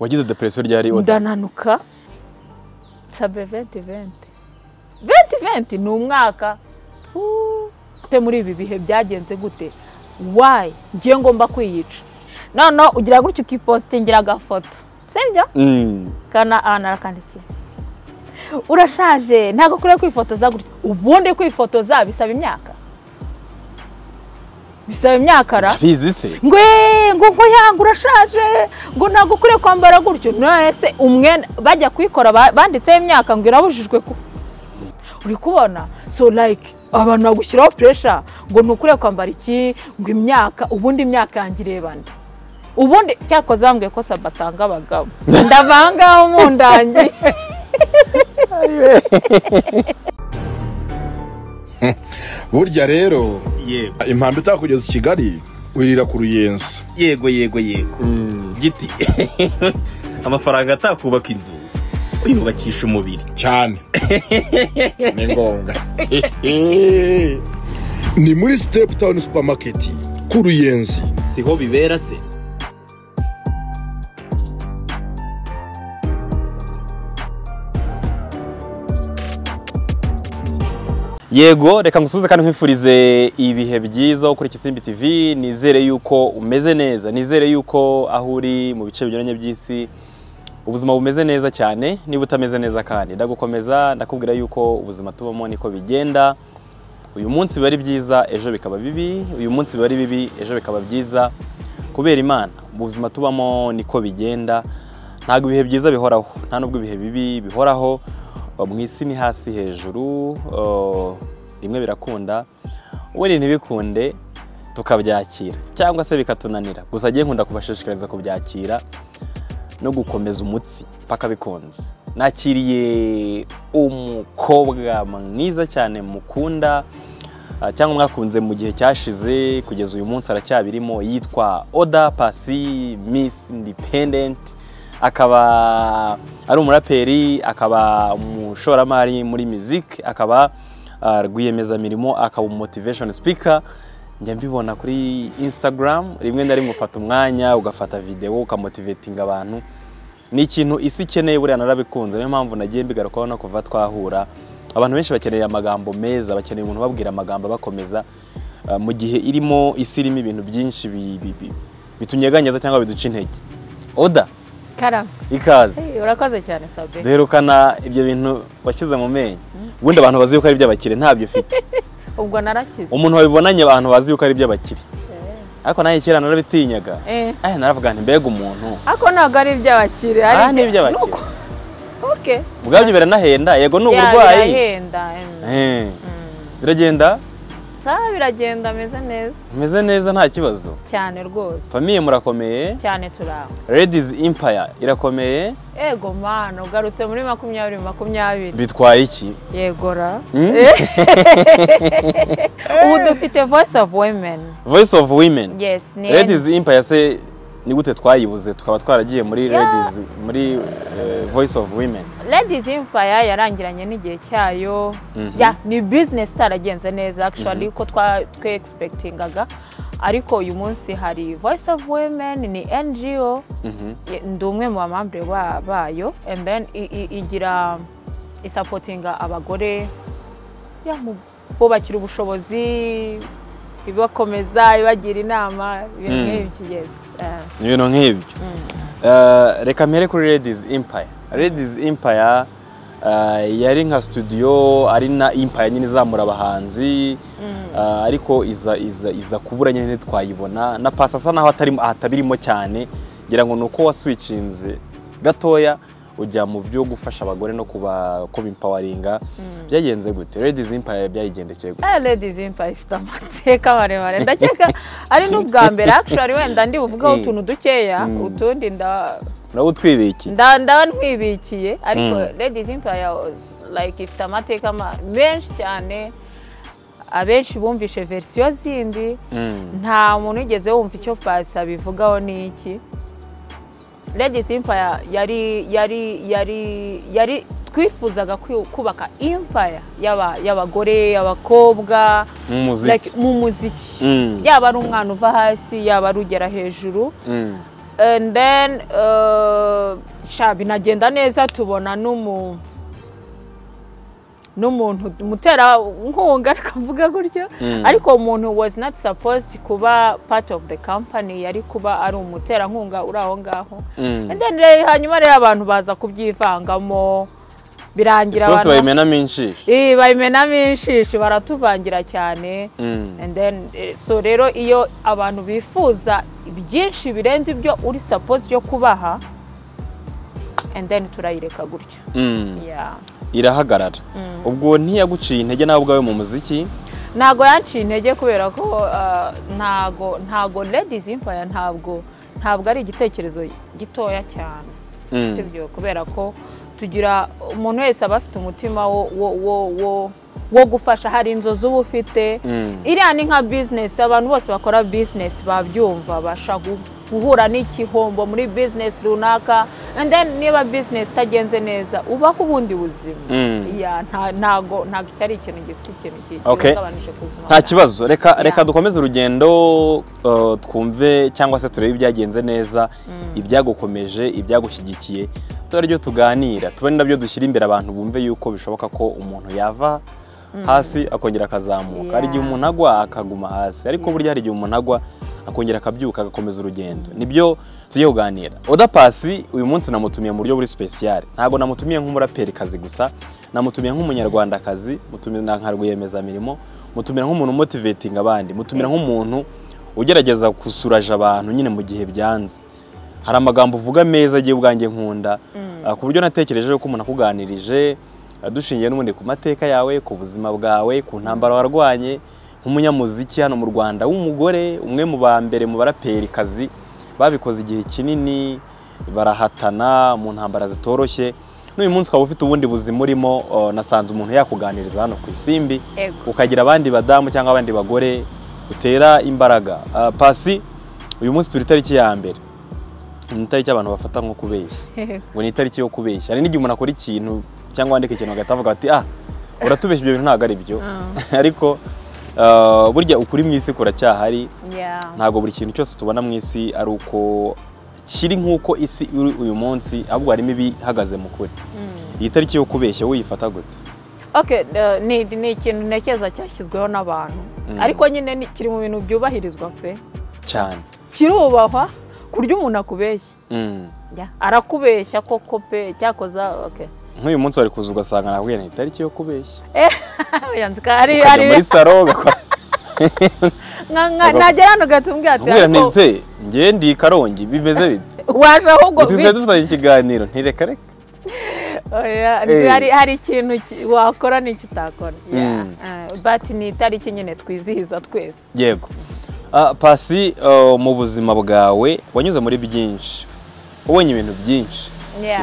wagize depression ryari oda? Ndananuka. Sabe venti venti. Venti venti ni umwaka. Ute muri ibi bihe byagenze gute? Wayi ngiye ngomba kwiyica. Noneho ugira gutya ukipositingira agafoto. Sibyo? Mm. kana aha narakandikiye. Urashaje. Ntabwo ukwiye kwifotoza gutya. Ubundi kwifotoza bisaba imyaka. Bisaba imyaka ra bizi se. Ngwe ngo ngo yanga urashaje. Ngo ntabwo ukwiye kwambara gutyo. None se umwenda bajya kuyikora ba- banditseho imyaka ngo irabujijwe ku. Uri kubona? So like abantu bagushyiraho puresha ngo ntukwiye kwambara iki? Ngo imyaka ubundi imyaka yanjye ireba nde ubundi cyakoze bambwiye ko saba atanga abagabo. Ndavangaho mu ndangi burya rero impamvu itakugeza i kigali wirira ku ruyenzi. Yego yego yego. Giti. Amafaranga atakubaka inzu uyubakisha umubiri. Cyane. Ni ngombwa. Ni muri sitepu tawuni supamaketi ku ruyenzi. Siho bibera se. Yego reka ngusubize kandi nkwifurize ibihe byiza kuri Kisimbi TV nizere yuko umeze neza. Nizere yuko aho uri mu bice binyuranye by'isi ubuzima bumeze neza cyane. Niba utameze neza kandi ndagukomeza ndakubwira yuko ubuzima tubamo niko bigenda. Uyu munsi biba ari byiza ejo bikaba bibi. Uyu munsi biba ari bibi ejo bikaba byiza. Kubera imana mu buzima tubamo niko bigenda. Ntabwo ibihe byiza bihoraho. Nta nubwo ibihe bibi bihoraho. Mu isi ni hasi hejuru uh, rimwe birakunda ubundi ntibikunde tukabyakira. Cyangwa se bikatunanira. Gusa agiye nkunda kubashishikariza kubyakira no gukomeza umutsi paka bikunze. Nakiriye umukobwa mwiza cyane mukunda uh, cyangwa mwakunze mu gihe cyashize kugeza uyu munsi aracyabirimo yitwa oda pasi miss independent. Akaba ari umuraperi akaba umushoramari muri muziki akaba uh, rwiyemezamirimo akaba umumotivation speaker. Njya mbibona kuri instagram rimwe na rimwe ufata umwanya ugafata videwo ukamotivatinga abantu. Ni ikintu isi ikeneye buriya narabikunze niyo mpamvu nagiye mbigarukaho no kuva twahura. Abantu benshi bakeneye amagambo meza bakeneye umuntu ubabwira amagambo abakomeza. Uh, mu gihe irimo isi irimo ibintu byinshi bi- bi- bi- bitunyeganyeza cyangwa biduca intege. Oda! Ikaze. Urakoze cyane sabe duherukana ibyo bintu washyize mu menyo. Ubundi abantu bazi yuko ari iby'abakire ntabyo ufite. Ubwo narakize. Umuntu wabibonanye abantu bazi yuko ari iby'abakire. Ariko nanjye kera narabitinyaga Eh. eh naravuga nti mbega umuntu. Ariko ntabwo ari iby'abakire ah ni iby'abakire. Ubwabyo biranahenda yego ni uburwayi. birahenda. Em. Eh, Mm. biragenda? Sawa biragenda ameze neza. Meze neza nta kibazo. Cyane rwose. Famiye murakomeye? Cyane turaho ladies empire irakomeye? Ego mana ugarutse muri makumyabiri makumyabiri. Bitwaye iki? Yegora Hmm? ubu dufite voice of women. Voice of women? Yes ni ladies empire se ni gute twayibuze tukaba twaragiye muri ladies muri eh, voice of women. Ladies empire yarangiranye n'igihe cyayo. Mhm. ya ni business itaragenze neza actually ko twa twe expectingaga. Ariko uyu munsi hari voice of women ni ngo Mhm. Ndi umwe mu bamambure ba- bayo. And then igira isapotinga abagore. Ya, mu bubakira ubushobozi ibakomeza ibagira inama ibintu Mm. nk'ibyo yes. Eh, ni ibintu nk'ibyo. Eh, reka mpere kuri empire. Ladies empire eh, yari nka studio ari na empire nyine izamura abahanzi. Eh, ariko iza iza iza kubura nyine ntitwayibona. Na pasi asa naho atabirimo cyane. Ngira ngo ni uko waswitchinze gatoya ujya mu byo gufasha abagore no kuba kubimpawaringa byagenze gute? Ladies empire byayigendekeye gute? Eh, ladies empire ifite amateka maremare. Ndakeka ari n'ubwa mbere. Actually wenda ndi buvugaho Mm. utuntu dukeya Mm. utundi nda nawe utwibikiye. nda- ndaba ntwibikiye. Ariko ladies empire like ifite amateka ma- menshi cyane. Abenshi bumvishe verisiyo zindi. Nta muntu wigeze wumva icyo pasi abivugaho ni iki ladies empire yari yari yari yari twifuzaga kubaka empire y'aba- y'abagore abakobwa mu muziki like, mu muziki Mm. yaba ari umwana uva hasi yaba ari ugera hejuru Mm. and then uh, sha binagenda neza tubona n'umu n'umuntu umutera nkunga reka mvuga gutyo Mm. ariko umuntu was not supposed kuba part of the company yari kuba ari umuterankunga uri aho ngaho Mm. and then rero hanyuma rero abantu baza kubyivangamo birangira isosi bayimenamo inshishi Eh, bayimenamo inshishi baratuvangira cyane Mm. eh, so rero iyo abantu bifuza byinshi birenze ibyo uri supposed yo kubaha and then turayireka gutyo yeah. Irahagarara. Ubwo ntiyaguciye intege nawe ubwawe mu muziki? Ntago yanciye intege kubera ko ah, ntago ntago ladies empire ntabwo ntabwo ari igitekerezo gitoya cyane. Mm. sibyo? Kubera ko tugira umuntu wese aba afite umutima wo wo wo wo wo gufasha. Hari inzozi uba ufite. Mm. iriya ni nka bizinesi abantu bose bakora bizinesi babyumva basha gu- guhura n'igihombo muri bizinesi runaka and then niba bizinesi itagenze neza ubaho ubundi buzima. Mm. Ntago ntago icyo ari ikintu gifite ikintu ki- Okay. gihungabanije ku buzima nta kibazo. Reka reka dukomeze urugendo uh, twumve cyangwa se turebe ibyagenze neza ibyagukomeje ibyagushyigikiye. Tuba ari byo tuganira. Tuba na byo dushyira imbere abantu bumve yuko bishoboka ko umuntu yava hasi akongera akazamuka. Hari igihe umuntu agwa akaguma hasi. Ariko burya hari igihe umuntu agwa akongera akabyuka agakomeza urugendo. Nibyo tujye kuganira. Oda pasi uyu munsi namutumiye mu buryo buri sipesiyare ntabwo namutumiye nk'umuraperikazi gusa namutumiye nk'umunyarwandakazi mutumira nka rwiyemezamirimo mutumira nk'umuntu umotivetinga abandi mutumira nk'umuntu ugerageza gusuraje abantu nyine mu gihe byanze. Hari amagambo uvuga meza agiye ubwanjye nkunda Ah, ku buryo natekereje ko umuntu akuganirije dushingiye n'ubundi ku mateka yawe ku buzima bwawe ku ntambara warwanye nk'umunyamuziki hano mu Rwanda w'umugore umwe mu ba mbere mu baraperikazi babikoze igihe kinini barahatana mu ntambara zitoroshye. N'uyu munsi ukaba ufite ubundi buzima urimo nasanze umuntu yakuganiriza hano ku isimbi. Ukagira abandi badamu cyangwa abandi bagore utera imbaraga. Pasi uyu munsi turi itariki ya mbere. Ni itariki abantu bafata nko kubeshya. Ngo ni itariki yo kubeshya. Hari n'igihe umuntu akora ikintu cyangwa wandika ikintu agahita avuga ati ah uratubeshya ibyo bintu ntabwo ari byo ariko ah, burya ukuri mu isi kuracyahari. Ntabwo buri kintu cyose tubona mu isi ari uko kiri nk'uko isi iri uyu munsi ahubwo harimo ibihagaze mu kuri iyi tariki yo kubeshya uyifata gute? Ni, ikintu ntekereza cyashyizweho n'abantu. Mm. ariko nyine kiri mu bintu byubahirizwa pe. Cyane. Kirubahwa ku buryo umuntu akubeshya. Mm. Yeah, arakubeshya koko pe cyakoza. Nk'uyu munsi wari kuza ugasanga nabwiye ni itariki yo kubeshya. Hari ukajya muri saro ugakora. Nagera hano ugatumbwira ati ariko ngewe ndi karongi bimeze bite? Waje ahubwo tuzajya dufitanye ikiganiro ntireka reka Oya, Eh. hari ikintu ki- wakora n'icyo utakora. Mm. Uh, but ni itariki nyine twizihiza twese. Yego. Ah, pasi ah, mu buzima bwawe wanyuze muri byinshi. Ubonye ibintu byinshi.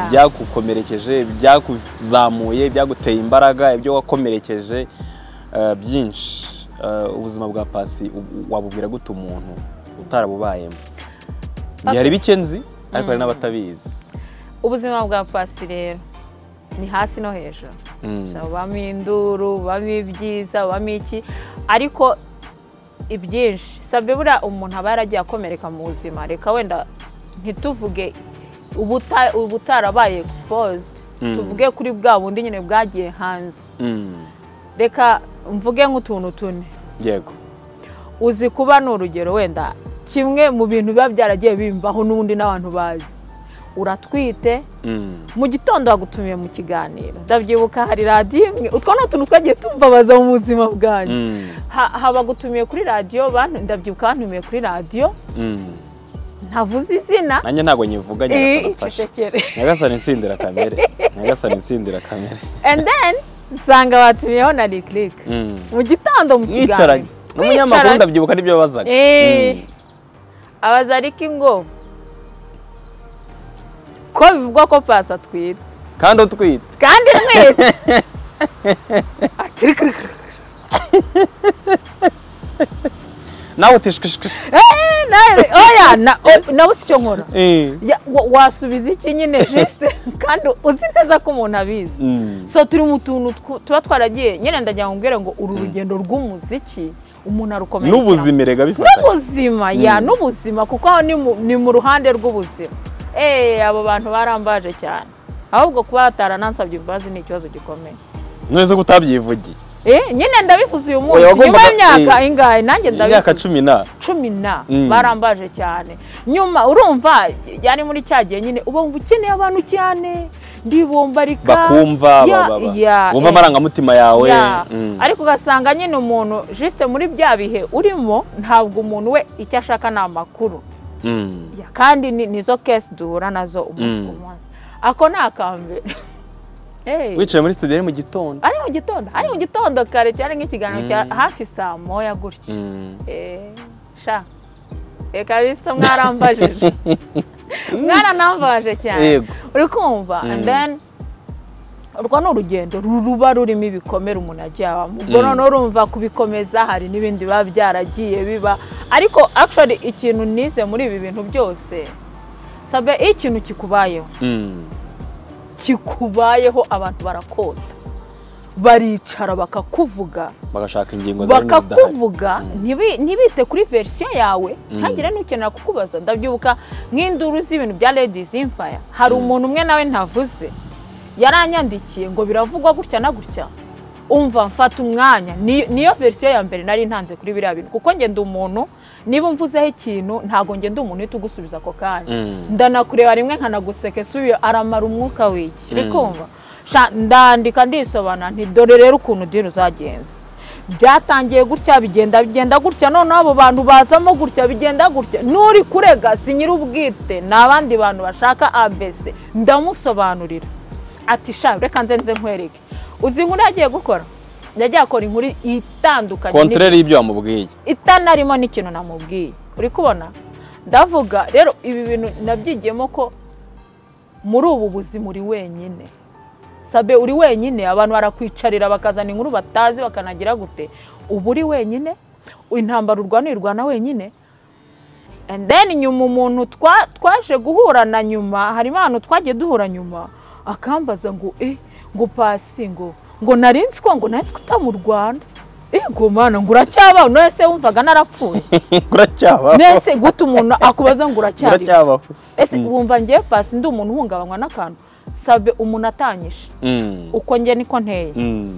Ibyagukomerekeje ibyakuzamuye ibyaguteye imbaraga ibyo wakomerekeje ah, byinshi. Ah, ubuzima bwa pasi wabubwira gute umuntu utarabubayemo? Igihe hari bike nzi ariko hari n'abatabizi. Ubuzima bwa pasi rero ni hasi no hejuru. Mm. bubamo induru bubamo ibyiza bubamo iki? Ariko ibyinshi. Sabye buriya umuntu aba yaragiye akomereka mu buzima reka wenda ntituvuge ubuta- ubutarabaye exposed Mm. tuvuge kuri bwa bundi nyine bwagiye hanze Mm. reka mvuge nk'utuntu tune yego uzi kuba ni urugero wenda kimwe mu bintu biba byaragiye bimbaho n'ubundi n'abantu bazi uratwite Mm. mu gitondo bagutumiye mu kiganiro ndabyibuka hari radiyo imwe utwo ni utuntu twagiye tumbabaza mu buzima bwanjye Mm. Ha- habagutumiye kuri radiyo ndabyibuka bantumiye kuri radiyo. Ntavuze izina. Nanjye ntabwo nyivuga Eh, nyagasani. Mfashe nyagasani insindira kamere. Nyagasani insindira kamere. And then nsanga batumiyeho na lick Mm. mu gitondo mu kiganiro. N'umunyamakuru ndabyibuka n'ibyo bazaga. Eh, abaza ariko ngo ko bivugwa ko pasi atwite? Kandi utwite. Kandi mwese ati reka reka nawe Eh, nawe oya nawe si icyo nkora Eh. Wasubiza iki nyine jeste kandi uzi neza ko umuntu abizi. Mm. so turi mu tuntu tuba twaragiye nyine ndagira ngo mbwire ngo uru rugendo rw'umuziki umuntu arukomeye n'ubuzima erega bifatanye n'ubuzima ya Mm. n'ubuzima kuko aho ni mu- ruhande rw'ubuzima. Eee abo bantu barambaje cyane. Ahubwo kuba bataranansabye imbabazi ni ikibazo gikomeye. Neza ko utabyivugiye Eh, nyine ndabivuze uyu munsi. Nyuma y'imyaka eh, ingahe? Nanjye imyaka ndabivuze. cumi na. Cumi na. Mm. barambaje cyane. Nyuma urumva yari muri cya gihe nyine uba wumva ukeneye abantu cyane. Ndibombarika bakumva bumva eh. amarangamutima yawe. Ya, Mm. ariko ugasanga nyine umuntu jisite muri bya bihe urimo ntabwo umuntu we icyo ashaka ni amakuru. Mm. Ya, kandi ni- nizo kesi duhura na zo umunsi ku munsi. Ako ni akambere. Wicaye muri studio ari mu gitondo. Ari mu gitondo ari mu gitondo kare cyari nk'ikiganiro cya Mm. hafi saa moya gutya. Mm. Eh, sha. Reka bisa mwarambajije. Mwaranambaje cyane. Uri kumva? Mm. then urwo ni urugendo ru- ruba rurimo ibikomere umuntu agiye abamo ubwo noneho urumva kubikomeza hari n'ibindi biba byaragiye biba. Ariko actually ikintu nize muri ibi bintu byose sabe iyo ikintu kikubayeho. Kikubayeho abantu barakota. Baricara bakakuvuga. Bagashaka ingingo bakakuvuga Mm. ntibi- ntibite kuri verisiyo yawe Mm. ntagire n'ukenera kukubaza. Ndabyibuka nk'induru z'ibintu bya ladies empire hari Mm. umuntu umwe nawe ntavuze. Yaranyandikiye ngo biravugwa gutya na gutya. Umva mfata umwanya. Ni- niyo verisiyo ya mbere nari ntanze kuri biriya bintu. Kuko ngenda umuntu niba mvuzeho ikintu ntabwo ngenda umuntu uhita ugusubiza ako kanya. Mm. ndanakureba rimwe nkanaguseka isubiye aramara umwuka w'iki. Uri Mm. ndandika ndisobanura nti dore rero ukuntu dini uzagenza byatangiye gutya bigenda bigenda gutya. Noneho abo bantu bazamo gutya bigenda gutya. N'uri kurega si nyir'ubwite. Ni abandi bantu bashaka abc ndamusobanurira. Ati sha reka nze nkwereke. Uzi inkuru yagiye gukora? Yagiye akora inkuru itandukanye. Kontrere y'ibyo wamubwiye. Itanarimo n'ikintu namubwiye. Uri kubona? Ndavuga rero ibi bintu nabyigiyemo ko muri ubu buzima uri wenyine. Sabe uri wenyine abantu barakwicarira bakazana inkuru batazi bakanagira gute? Uba uri wenyine? Intambara urwana uyirwana wenyine? Then nyuma umuntu twa- twaje guhura na nyuma harimo ahantu twagiye duhura nyuma akambaza ngo eh ngo pasi ngo. Ngo nari nzi ko ngo ko uta mu rwanda. Ego mana ngo uracyabaho. None se wumvaga narapfuye? Uracyabaho. Nese gute umuntu akubaza ngo uracyabaho. Ese Mm. wumva ngewe pasi ndi umuntu uhungabanywa n'akantu? Sabe umuntu atanyishe. Mm. uko njye niko nteye. Mm.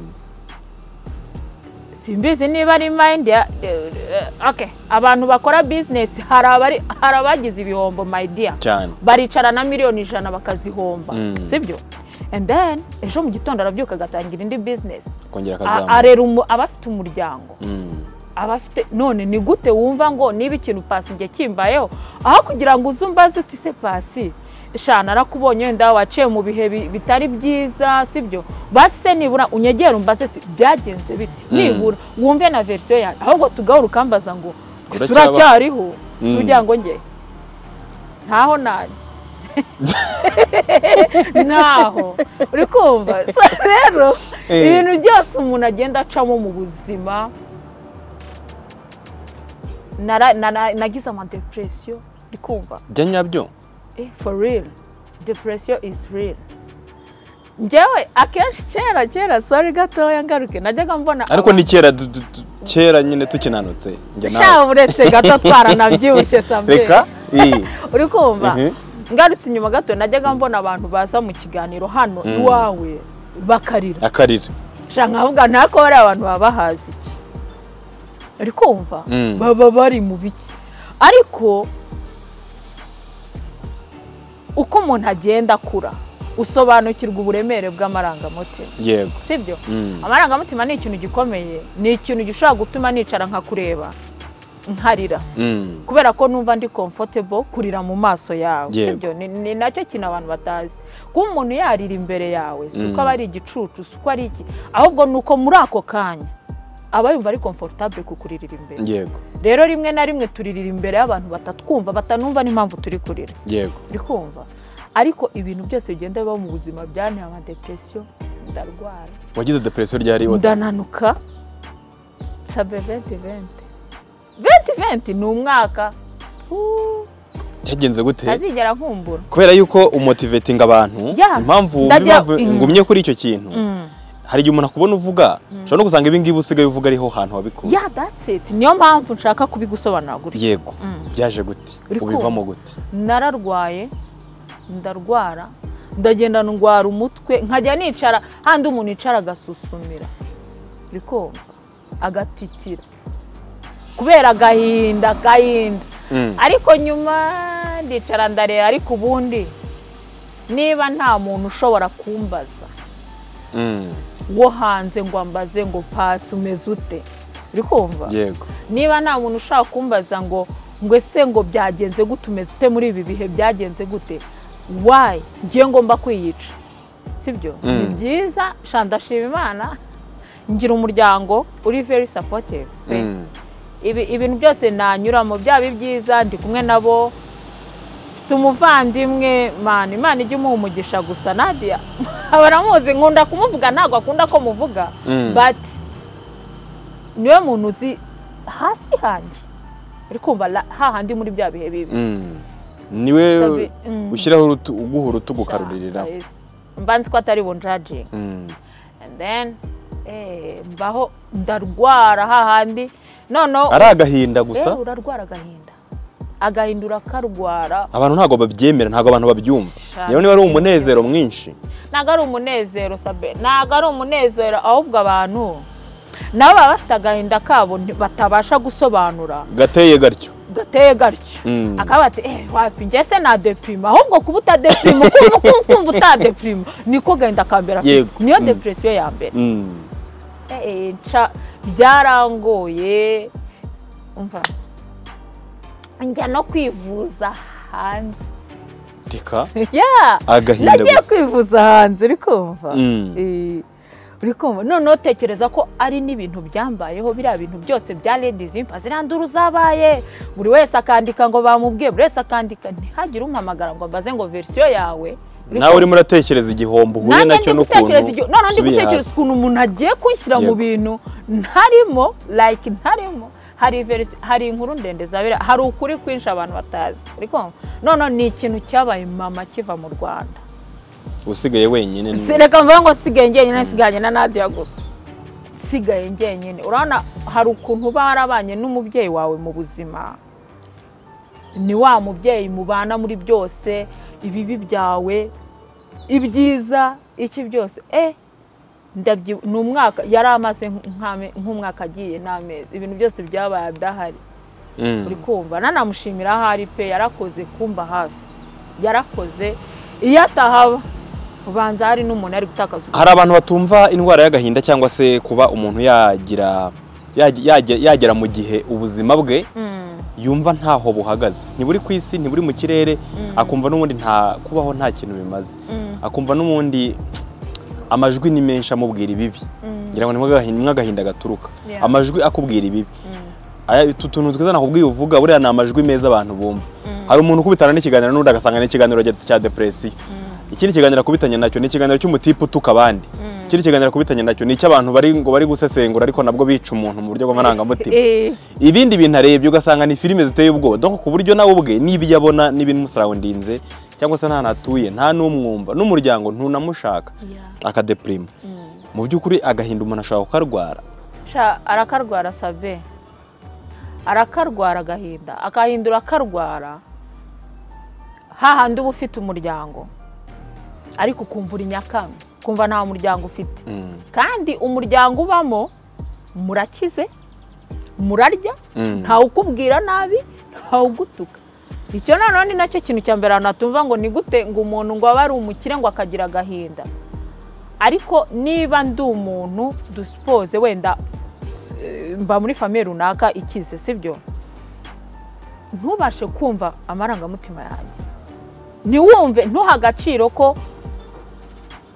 simbizi niba ari mayindi eh, abantu bakora bizinesi hari abagize ibihombo mayidiya baricara na miliyoni ijana bakazihomba. Sibyo? And then ejo mu gitondo arabyuka agatangira indi bizinesi akazamuka. arera umu- aba afite umuryango. Mm. aba afite none ni gute wumva ngo niba ikintu pasi njye kimbayeho? Aho kugira ngo uze umbaze uti se pasi sha narakubonye wenda waciye mu bihe bi- bitari byiza sibyo base nibura unyegere umbaze byagenze biti. Mm. nibura wumve na verisiyo yawe ahubwo tugahura ukambaza ngo "Ese Uracyaba- uracyariho si Mm. ugira ngo njye ntaho nari. ntaho uri kumva. Rero Eh. ibintu byose umuntu agenda acamo mu buzima nagize amadepresiyo uri kumva. Bya nyabyo. Eh, for real. Depression is real. Njyewe akenshi kera kera sorry gatoya ngaruke. Najyaga mbona ariko ni kera kera nyine tukinanutse. Uretse gato twaranabyibushye sambe reka. Uri kumva. Mhm. Ngarutse inyuma gato najyaga mbona abantu baza mu kiganiro hano Mm. iwawe bakarira. Akarira nkavuga ntako bari abantu baba bahazi iki? Uri kumva? Mm. baba bari mu biki? Ariko uko umuntu agenda akura usobanukirwa uburemere bw'amarangamutima. Yego. Sibyo? Mm. amarangamutima ni ikintu gikomeye ni ikintu gishobora gutuma nicara nkakureba. Nkarira. Mm. kubera ko numva ndi comfortable kurira mu maso yawe. Ni, na cyo kintu abantu batazi. Kuba umuntu yarira imbere yawe si uko Mm. aba ari igicucu si uko ari iki? Ahubwo ni uko muri ako kanya aba yumva ari comfortable kukuririra imbere. Yego. Rero rimwe na rimwe turirira imbere y'abantu batatwumva batanumva n'impamvu turi kurira. Yego. Uri kumva. Ariko ibintu byose bigenda biba mu buzima byanteye amadepresiyo ndarwara. Wagize depresiyo ryari oda? Ndananuka. Sabe venti venti venti ni umwaka. Cyagenze gute? Ntazigera nkumbura. Kubera yuko umotivetinga abantu impamvu Mm. ngumye kuri icyo kintu. Mm. hari igihe umuntu akubona uvuga ushobora no gusanga ibi ngibi usigaye uvuga ariho hantu wabikuye. Ya that's it. Niyo mpamvu nshaka kubigusobanura gutya yego Mm. byaje gute? Ubivamo gute? Nararwaye ndarwara ndagenda ndwara umutwe nkajya nicara handi umuntu yicara agasusumira uri kumva. Agatitira. Kubera agahinda agahinda Mm. ariko nyuma ndicara ndareba ariko ubundi niba nta muntu ushobora kumbaza Mm. wo hanze ngo ambaze ngo pasi umeze ute uri kumva yego niba nta muntu ushaka kumbaza ngo ngo ese ngo byagenze gute umeze ute muri ibi bihe byagenze gute wayi ngiye ngomba kwiyica sibyo Mm. ni byiza sha ndashima imana ngira umuryango uri very supportive pe. Mm. ibi ibintu byose nanyuramo byaba ibyiza ndi kumwe nabo mfite umuvandimwe mani imana ijya umuha umugisha gusa. Nadia baramuzi nkunda kumuvuga ntabwo akunda ko muvuga. Mm. but ni we muntu uzi hasi hanjye uri kumva hahandi muri bya bihe bibi. Mm. ni we mm. ushyiraho uguha urutugu ukaruririraho mba nzi ko atari bunjajingi and then eh, mbaho ndarwara hahandi ari agahinda gusa. Eh, urarwara agahinda. Agahinda urakarwara abantu ntabwo babyemera ntabwo abantu babyumva. Yewe niba ari umunezero mwinshi. Ntabwo ari umunezero sabe. Ntabwo ari umunezero ahubwo abantu nabo baba bafite agahinda kabo batabasha gusobanura. Gateye gatyo. Gateye gatyo. Mm. akaba ati eh wapi njye se nadepirima ahubwo kuba utadepirima ukumva utadepirima niko gahinda ka mbere afite niyo Mm. depresiyo ya mbere. Mm. Eh, eh, byarangoye. Umva? Njya no kwivuza hanze. Agahinda nagiye gusa. kwivuza hanze uri kumva? Noneho tekereza ko ari n'ibintu byambayeho biriya bintu byose bya ladies impa ziriya nduru zabaye buri wese akandika ngo bamubwiye buri wese akandika ntihagire umpamagara ngo mbaze ngo verisiyo yawe. Nawe urimo uratekereza igihombo uhuye na cyo n'ukuntu noneho ndi gutekereza ukuntu umuntu agiye kunshyira mu bintu. Ntarimo like ntarimo. Hari verisi hari inkuru ndende zabera. Hari ukuri kwinshi abantu batazi. Noneho ni ikintu cyabaye mama kiva mu rwanda. Usigaye wenyine reka mvuga ngo nsigaye njyenyine nsigaye na Nadia gusa. Nsigaye njyenyine. Urabona hari ukuntu uba warabanye n'umubyeyi wawe mu buzima. Ni wa mubyeyi mubana muri byose ibibi byawe ibyiza iki byose. Eh ndabyi ni umwaka yari amaze nk'umwaka agiye n'amezi. Ibintu byose byabaye adahari. Mm. uri kumva. Nanamushimira aho ari pe yarakoze kumba hafi. Yarakoze. Iyo atahaba ubanza hari n'umuntu ari gutakaza ubuzima. hari abantu batumva indwara y'agahinda cyangwa se kuba umuntu yagira yage- yage- yagera mu gihe ubuzima bwe Mm, yumva ntaho buhagaze. Ntiburi ku isi ntiburi mu kirere akumva n'ubundi nta kubaho nta kintu bimaze. Mm, akumva n'ubundi amajwi ni menshi amubwira ibibi. Mm, ngira ngo ni nk'agahinda gaturuka. Amajwi akubwira ibibi. Mm, aya utu tuntu twiza nakubwiye uvuga buriya ni amajwi meza abantu bumva. Mm. hari umuntu ukubitana n'ikiganiro n'undi agasanga ni ikiganiro cya- depresiyo mm, ikindi kiganiro akubitanye na cyo ni ikiganiro cy'umutipe utuka abandi. Mm. ikindi kiganiro akubitanye na cyo ni icy'abantu bari ngo bari gusesengura ariko nabwo bica umuntu mu buryo bw'amarangamutima. Eh, ibindi bintu arebye ugasanga ni filime ziteye ubwoba. Donc ku buryo nawe ubwe n'ibyo abona n'ibimusarawundinze cyangwa se n'ahantu atuye nta n'umwumva n'umuryango ntunamushaka yeah, akadeprima mm. mu by'ukuri agahinda umuntu ashobora kukarwara. Arakarwara sabe. Arakarwara agahinda. Akahindura akarwara. Hahandi uba ufite umuryango. Ariko ukumva uri nyakanga ukumva nta muryango ufite. Mm. kandi umuryango ubamo murakize murarya Mm. ntawe ukubwira nabi ntawe ugutuka icyo noneho ni na cyo kintu cya mbere batumva ngo ni gute ngo umuntu ngo abe ari umukire ngo akagira agahinda. Ariko niba ndi umuntu dusipoze wenda eh, mba muri famiye runaka ikize sibyo? Ntubashe kumva amarangamutima yanjye. Ntiwumve ntuha agaciro ko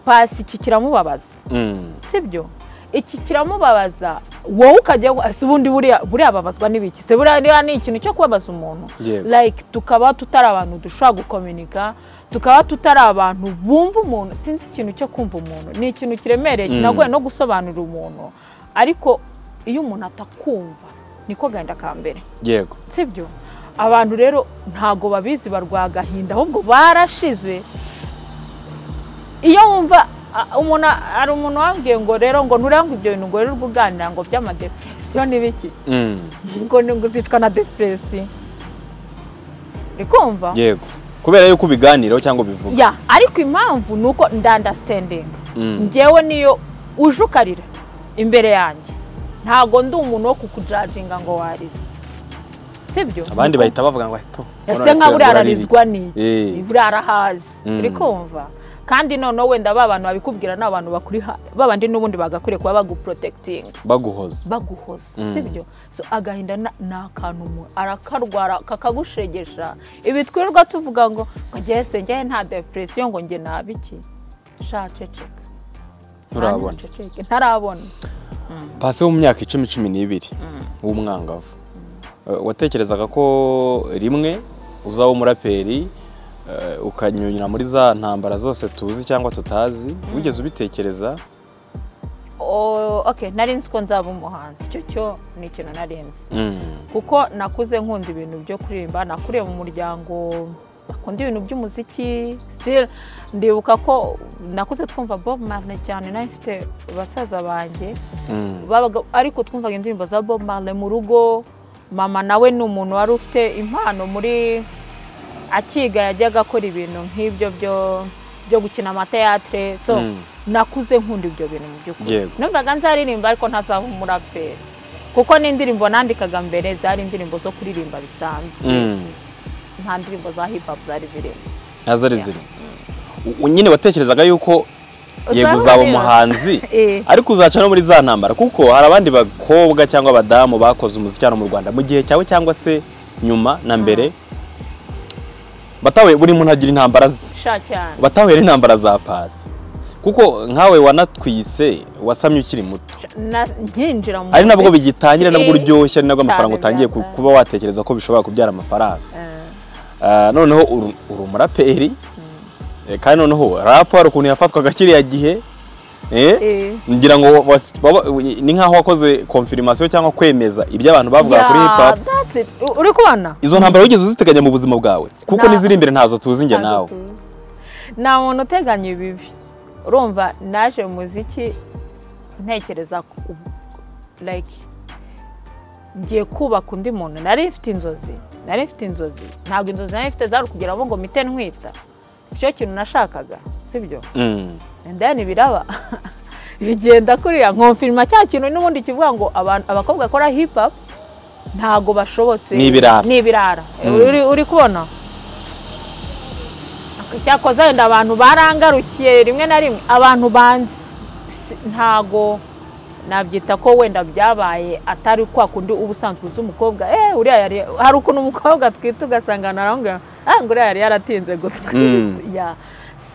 pasi iki kiramubabaza. Mm. sibyo? Iki kiramubabaza wowe ukajya ese ubundi buriya ababazwa n'ibiki? Se buriya ni ikintu cyo kubabaza umuntu? Like tukaba tutari abantu dushobora gukominika tukaba tutari abantu bumva umuntu sinzi ikintu cyo kumva umuntu. Ni ikintu kiremereye Mm. kinagoye no gusobanurira umuntu. Ariko iyo umuntu atakumva niko gahinda ka mbere. Yego. Sibyo? Abantu rero ntago babizi barwaye agahinda ahubwo barashize iyo wumva umuntu hari umuntu wambwiye ngo rero ngo ntureba ngo ibyo bintu ngo rero uganira ngo by'amadepresiyo n'ibiki Mm. ngo uzicwa na depresiyo kumva? Yego. Kubera yuko ubiganiraho cyangwa ubivuga. Ya ariko impamvu ni uko ndandasitendinga Mm. ngewe niyo uje ukarira imbere yanjye. Ntabwo ndi umuntu wo kukujajinga ngo warize. Sibyo abandi bahita bavuga ngo "To, ese nka buriya ararizwa iki?" ni? Eh. buriya arahazi Mm. uri kumva? Kandi noneho wenda ba bantu babikubwira ni abantu bakuri babandi n'ubundi bagakwiriye kuba baguporotekitinga baguhoza. Baguhoza Mm. sibyo so agahinda na- ni akantu umuntu arakarwara kakagushegesha. Ibi twirirwa tuvuga ngo ngo ngewe se ngewe nta depresiyo ngo nge nabiki sha ceceka. Nturabona ntarabona. Pasi wo mu myaka icumi cumi n'ibiri w'umwangavu. Eh, watekerezaga ko rimwe uzaba umuraperi ukanyunyura muri za ntambara zose tuzi cyangwa tutazi wigeze ubitekereza? Oh, okay nari nzi ko nzaba umuhanzi. Icyo cyo ni ikintu nari nzi. Mm. kuko nakuze nkunda ibintu byo kuririmba nakuriye mu muryango bakunda ibintu by'umuziki. Ndibuka ko nakuze twumva Bob Marley cyane nari mfite basaza banjye. Mm. babaga ariko twumvaga indirimbo za Bob Marley mu rugo. Mama nawe ni umuntu wari ufite impano muri akiga yajyaga akora ibintu nk'ibyo byo byo gukina amateatre so Mm. nakuze nkunda ibyo bintu mu by'ukuri. Numvaga nzaririmba ariko ntazaba umuraperi kuko n'indirimbo nandikaga mbere zari indirimbo zo kuririmba bisanzwe. Mm. nta ndirimbo za hip hop zari zirimo. Ntazari ziri U- nyine watekerezaga yuko yego Uzaba umuhanzi? Eh. ariko uzaca no muri za ntambara kuko hari abandi bakobwa cyangwa abadamu bakoze umuziki hano mu rwanda. Mu gihe cyawe cyangwa se nyuma na mbere batawe buri muntu agira intambara ze sha cyane. Batahuye n'intambara za pasi. Kuko nkawe wanatwise wasamye ukiri muto. Ari nabwo bigitangira nabwo Eh, uryoshye ari nabwo amafaranga utangiye kuba watekereza ko bishobora kubyara amafaranga. Eh, Ah, noneho uri umuraperi Eh, kandi noneho rapu hari ukuntu yafatwaga kiriya gihe Eh, eh. Ngira ngo was- baba- ni nkaho wakoze konfirimasiyo cyangwa kwemeza ibyo abantu bavugaga kuri hip hop uri kubona izo ntambara wigeze uziteganya mu buzima bwawe? Kuko n'iziri imbere ntazo tuzi njye nawe. nta muntu uteganya ibibi. Urumva naje mu muziki ntekereza like ngiye kubaka undi muntu. Nari mfite inzozi. Nari mfite inzozi. Ntabwo inzozi nari mfite zari ukugira ngo ngo mpite ntwita. Si cyo kintu nashakaga sibyo? Then biraba. Bigenda kuriya nkonfirima cya kintu n'ubundi kivuga ngo abakobwa bakora hip hop ntago bashobotse. Ni ibirara. ni ibirara Mm. uri, kubona? Cyakoze wenda abantu barangarukiye rimwe na rimwe. Abantu banzi. Ntago nabyita ko wenda byabaye atari kwa kundi uba usanzwe uzi umukobwa. Eh uriya yari hari ukuntu umukobwa twita ugasanga narangira ah ngo uriya yari yaratinze gutwita ya.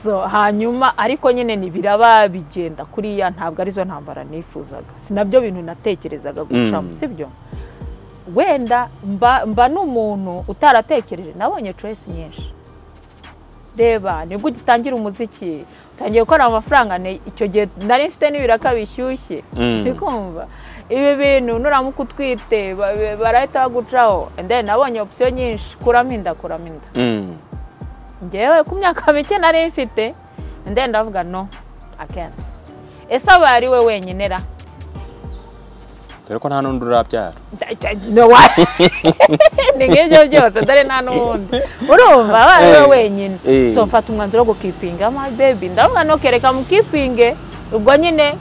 So hanyuma ariko nyine ntibiraba bigenda kuriya ntabwo ari zo ntambara nifuzaga. Si na byo bintu natekerezaga gucamo Mm. sibyo? Wenda mba mba n'umuntu utaratekereje nabonye choice nyinshi. Reba ni bwo ugitangira umuziki utangiye gukora amafaranga icyo gihe nari mfite n'ibiraka bishyushye. Mm. kumva ibi bintu nuramuka utwite ba- ba- barahita bagucaho. Nabonye option nyinshi kuramo inda kuramo inda. Mm. Ngewe ku myaka mike nari mfite. Then ndavuga no akenshi ese aba ari we wenyine ra? Dore ko nta n'undi urabyara. Ni nk'ibyo byose dore nta n'ubundi urumva aba ari we Eh, wenyine. eh. so mfata umwanzuro wo gukipinga my baby. Ndavuga no kereka mukipinge ubwo nyine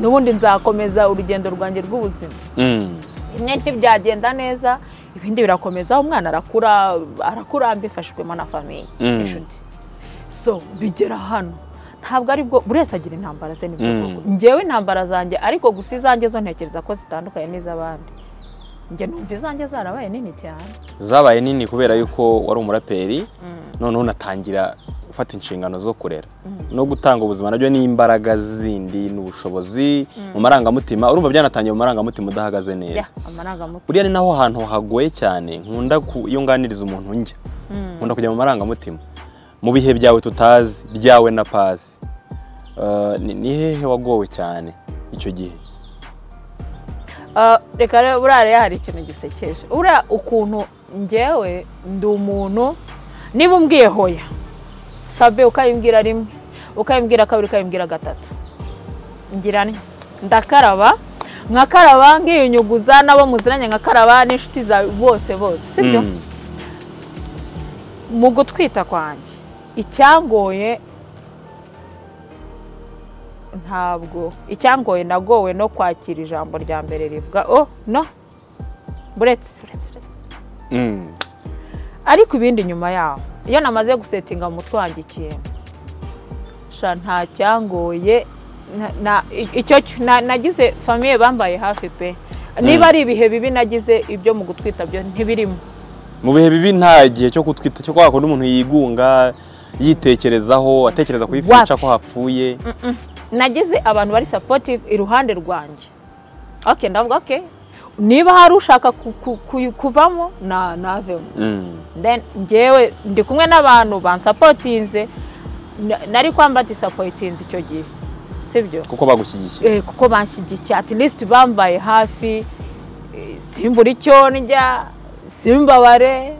n'ubundi nzakomeza urugendo rwanjye rw'ubuzima. Mm. bimwe ntibyagenda neza ibindi birakomeza umwana arakura arakura mbifashijwemo na famiye Mm. n'inshuti so bigera hano. Ntabwo ari bwo buri wese agira intambara ze ni bwo Mm. ngewe intambara zanjye ariko gusa izanjye zo ntekereza ko zitandukanye n'iz'abandi. Njye numva izanjye zarabaye nini cyane. Zabaye nini kubera yuko wari umuraperi noneho unatangira gufata inshingano zo kurera. No gutanga ubuzima na byo ni imbaraga zindi n'ubushobozi mu marangamutima. Urumva byanatangiye mu marangamutima udahagaze neza. Buriya ni naho hantu hagoye cyane nkunda ku- iyo nganiriza umuntu njya. Nkunda kujya mu marangamutima. Mu bihe byawe tutazi byawe na pasi Uh, ni hehe wagowe cyane icyo gihe? Reka rero buriya hari ikintu gisekeje. Buriya ukuntu ngewe ndi umuntu niba umbwiye hoya. Sabe ukayimbwira rimwe ukayimbwira kabiri ukayimbwira gatatu. Ngira ndakaraba nkakaraba nkiyunyuguza n'abo muziranye nkakaraba n'inshuti zawe bose bose sibyo? Mm. mu gutwita kwanjye icyangoye ntabwo icyangoye nagowe no kwakira ijambo rya mbere rivuga oh no. Buretse buretse buretse." Mm. ariko ibindi nyuma yaho iyo namaze gusetinga mu mutwe wanjye ikintu sha nta cyangoye nagize famiye bambaye hafi pe. Niba ari ibihe bibi nagize ibyo mu gutwita byo ntibirimo. Mu bihe bibi nta gihe cyo kutwita cyo kwa kundi umuntu yigunga yitekerezaho atekereza ku ifica ko hapfuye. Nagize abantu bari supportive iruhande rwanjye. Ok ndavuga ok. Niba hari ushaka ku- ku- ku- kuvamo na navemo. Mm. then njyewe ndi kumwe n'abantu bansapotinze na- nari kwamba disapotinze icyo gihe. Sibyo? Kuko bagushyigikiye. Eh, kuko banshyigikiye. At least bambaye hafi. Eh, simbura icyo ndya simbabare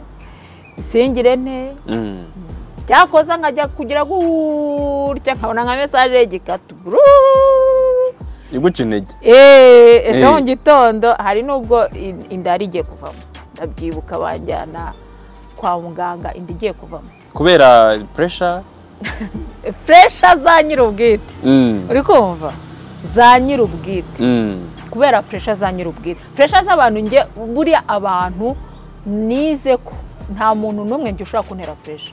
singire nte Byakoze nkajya kugira gutya nkabona nka mesaje y'igikatu iguca intege Eh, ejo Eh. mu gitondo hari n'ubwo in- inda yari igiye kuvamo. Ndabyibuka banjyana kwa muganga inda igiye kuvamo. Kubera puresha furesha za nyir'ubwite. Mm. uri kumva? Za nyir'ubwite. Mm. kubera puresha za nyir'ubwite. Puresha z'abantu njye buriya abantu nize ko nta muntu n'umwe njye ushobora kuntera puresha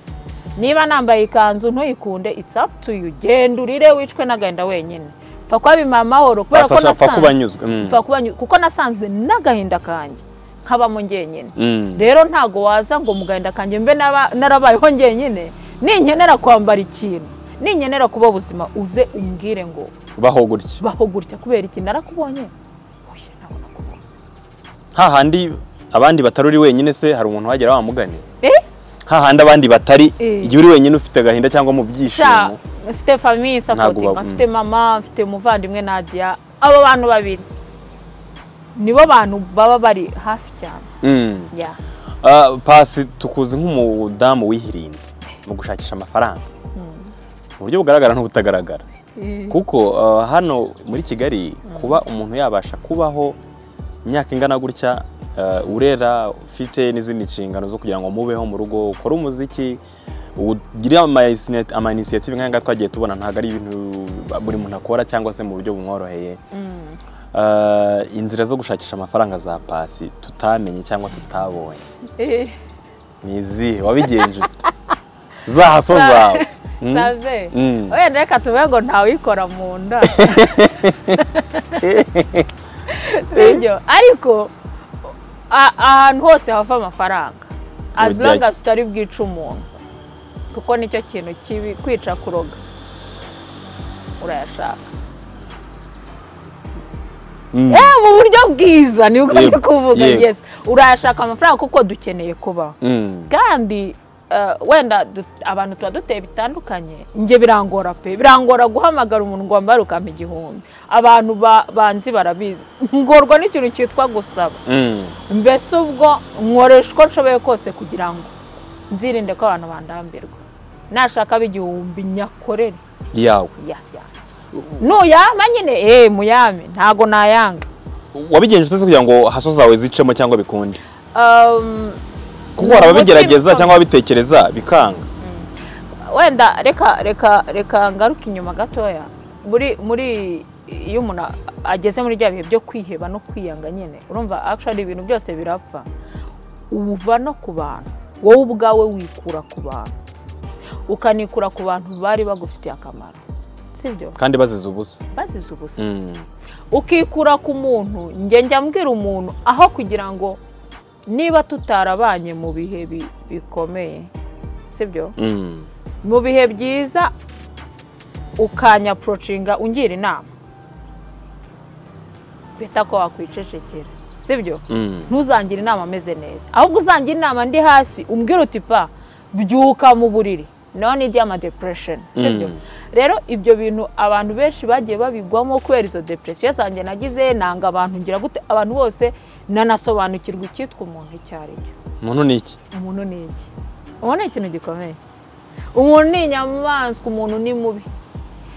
niba nambaye ikanzu ntuyikunde it's up to you. Genda urire wicwe n'agahinda wenyine. Pfa kuba bimpa amahoro kubera ko nasanze. Mm. kuko nasanze n'agahinda kanjye nkabamo njyenyine Mm. rero ntago waza ngo mu gahinda kanjye mbe narabayeho njyenyine ninkenera kwambara ikintu. Ninkenera kuba ubuzima. Uze umbwire ngo baho gutya. Baho gutya. Kubera iki? Narakubonye. Ntabwo hahandi abandi batari uri wenyine se hari umuntu wagera wamugane? Eh? Hahandi abandi batari. Eh. igihe uri wenyine ufite agahinda cyangwa mu byishimo. Mfite famiye ba- mfite mama mfite umuvandimwe nadia. Abo bantu babiri nibo bantu baba bari hafi cyane. Mm. ya Ah, pasi tukuzi nk'umudamu wihirinze mu gushakisha amafaranga. Mu buryo bugaragara n'ubutagaragara. Kuko ah, hano muri kigali kuba umuntu yabasha kubaho imyaka ingana gutya urera ufite n'izindi nshingano zo kugira ngo mubeho mu rugo ukore umuziki ugire ama inisiyative nk'aya twagiye tubona ntabwo ari ibintu buri muntu akora cyangwa se mu buryo bumworoheye. Ah, inzira zo gushakisha amafaranga za pasi tutamenye cyangwa tutabonye. Ni izihe? Wabigenje. Ute? za haso zawe Mm? sabe Mm. wenda reka tuvuge ngo ntawikora mu nda. Sibyo ariko ahantu hose hava amafaranga as long as utari bwica umuntu kuko ni cyo kintu kibi kwica kuroga urayashaka Mm. Eh, mu buryo bwiza ndi Yego, kuvuga yego. yes urayashaka amafaranga kuko dukeneye kubaho Mm. kandi wenda du- abantu tuba duteye bitandukanye. Njye birangora pe birangora guhamagara umuntu ngo wambare ukampa igihumbi. Abantu ba- banzi barabizi. Ngorwa n'ikintu cyitwa gusaba. Mm. mbese ubwo nkoresha uko nshoboye kose kugira ngo nzirinde ko abantu bandambirwa. Nashaka b'igihumbi nyakorere. Yawe. Ya ya. Nuyama nyine? Eh muyame. Ntago nayanga. Wabigenje ute se kugira ngo haso zawe zicemo cyangwa bikunde Um, kuko hari ababigerageza cyangwa ababitekereza bikanga. Wenda reka reka reka ngaruke inyuma gatoya. Muri muri iyo umuntu ageze muri bya bihe byo kwiheba no kwiyanga nyine urumva actually ibintu byose birapfa. Uva no ku bantu. Wowe ubwawe wikura ku bantu. Ukanikura ku bantu bari bagufitiye akamaro. Sibyo? Kandi bazize ubusa. Bazize ubusa. Mm. ukikura ku muntu njya mbwira umuntu aho kugira ngo niba tutarabanye mu bihe bi- bikomeye sibyo? Mm. mu bihe byiza ukanyaporocinga ungira inama. Bita ko wakwicecekera sibyo? Mm. ntuzangire inama ameze neza. Ahubwo uzangire inama ndi hasi umbwira uti pa byuka mu buriri. None iby'ama depression sibyo? Mm. rero ibyo bintu abantu benshi bagiye babigwamo kubera izo depresiyo zanjye nagize nanga abantu ngira gute? Abantu bose nanasobanukirwa icyitwa umuntu icyo ari cyo umuntu ni iki? Umuntu ni iki? Umuntu ni ikintu gikomeye. Umuntu ni inyamaswa umuntu ni mubi.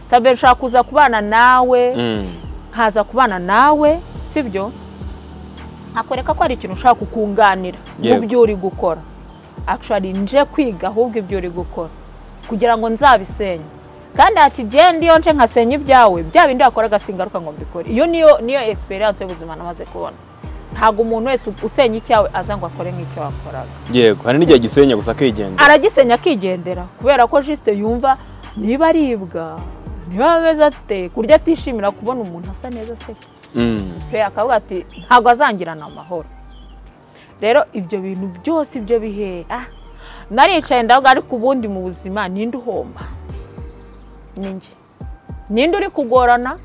Sabe nshaka kuza kubana nawe Mm. nkaza kubana nawe sibyo? Nkakwereka ko hari ikintu ushaka kukunganira mu byo uri gukora. Actually nje kwiga ahubwo ibyo uri gukora. Kugira ngo nzabisenye. Kandi ati genda iyo nje nkasenya ibyawe. Bya bindi wakoraga singaruka ngo mbikore. Iyo niyo niyo experience y'ubuzima namaze kubona. Ntabwo umuntu wese usenya icyawe aza ngo akore nk'icyo wakoraga. Yego hari n'igihe gisenya gusa akigendera. Aragisenya akigendera kubera ko jisite yumva niba aribwa niba ameze ate kurya atishimira kubona umuntu asa neza aseka Mm. pe akavuga ati ntabwo azangirana amahoro. Rero ibyo bintu byose ibyo bihe ah naricaye ndavuga ariko ubundi mu buzima ninde uhomba? Ni njye. Ninde uri kugorana?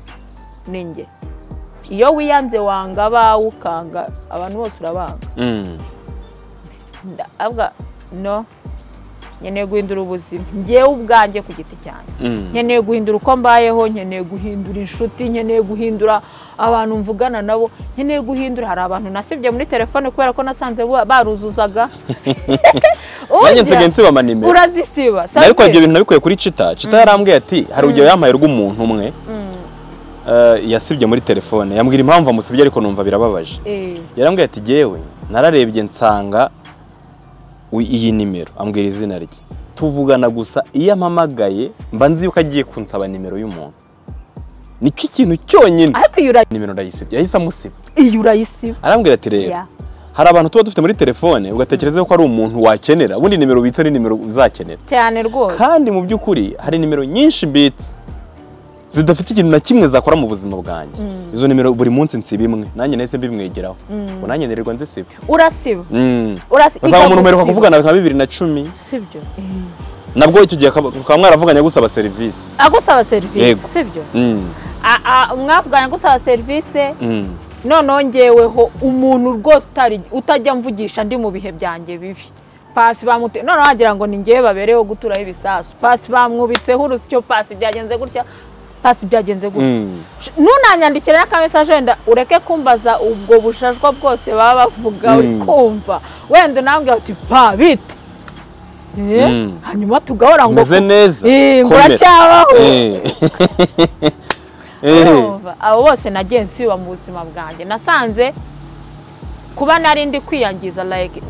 Ni njye. Iyo wiyanze wanga abawe ukanga abantu bose urabanga. Mm. ndavuga no nkeneye guhindura ubuzima. Ngewe ubwanjye ku giti cyanjye. Mm. nkeneye guhindura uko mbayeho nkeneye guhindura inshuti nkeneye guhindura abantu mvugana nabo. Nkeneye guhindura hari abantu nasibye muri telefone kubera ko nasanze ba- baruzuzaga. Nanjye Urya, nsigaye nsiba amanimero urazisiba ariko ibyo bintu nabikuye kuri cita cita yarambwiye ati hari urugero yampaye rw'umuntu umwe? Mm, yasibye muri telefone. Yambwira impamvu amusibye ariko numva birababaje. Eh, yarambwiye ati jyewe nararebye nsanga iyi nimero. Ambwira izina rye. Tuvugana gusa. Iyo ampamagaye mba nzi yuko agiye kunsaba nimero y'umuntu. Nicyo kintu cyonyine? Nimero ndayisibye. Yahise amusiba iyo urayisiba arambwira ati rero hari abantu tuba dufite muri telefone ugatekereza ko ari umuntu wakenera. Ubundi nimero ubitse ni nimero uzakenera. Cyane rwose. Kandi mu by'ukuri hari nimero nyinshi mbitse. Zidafite ikintu na kimwe zakora mu buzima bwanjye. Izo nimero buri munsi nsiba imwe nanjye nahise mbimwegeraho ngo nanjye nirirwa nzisiba. Urasiba? Mm. urasiba basanga umuntu ikagusiba. mperuka kuvugana nka bibiri na cumi. Sibyo. Nabwo icyo gihe akaba mukaba mwaravuganye gusaba serivisi. Agusaba serivisi Yego. sibyo? Mm, A- a- mwavuganye agusaba serivisi mm. noneho ngeweho umuntu rwose utajya mvugisha ndi mu bihe byanjye bibi. Pasi bamute noneho wagira ngo ni ngewe babereyeho guturaho ibisasu. Pasi bamwubitseho urusyo pasi byagenze gutya. Pasi byagenze gutya. Mm. ntunanyandikire n'akamesaje wenda ureke kumbaza ubwo bushajwa bwose baba bavuga uri Mm. kumva. Wenda unambwira uti pa bite Eh, Mm. hanyuma tugahora ngo meze neza. Eh, uracyabaho Eh. Abo bose nagiye nsiba mu buzima bwanjye. Nasanze kuba nari ndi kwiyangiza like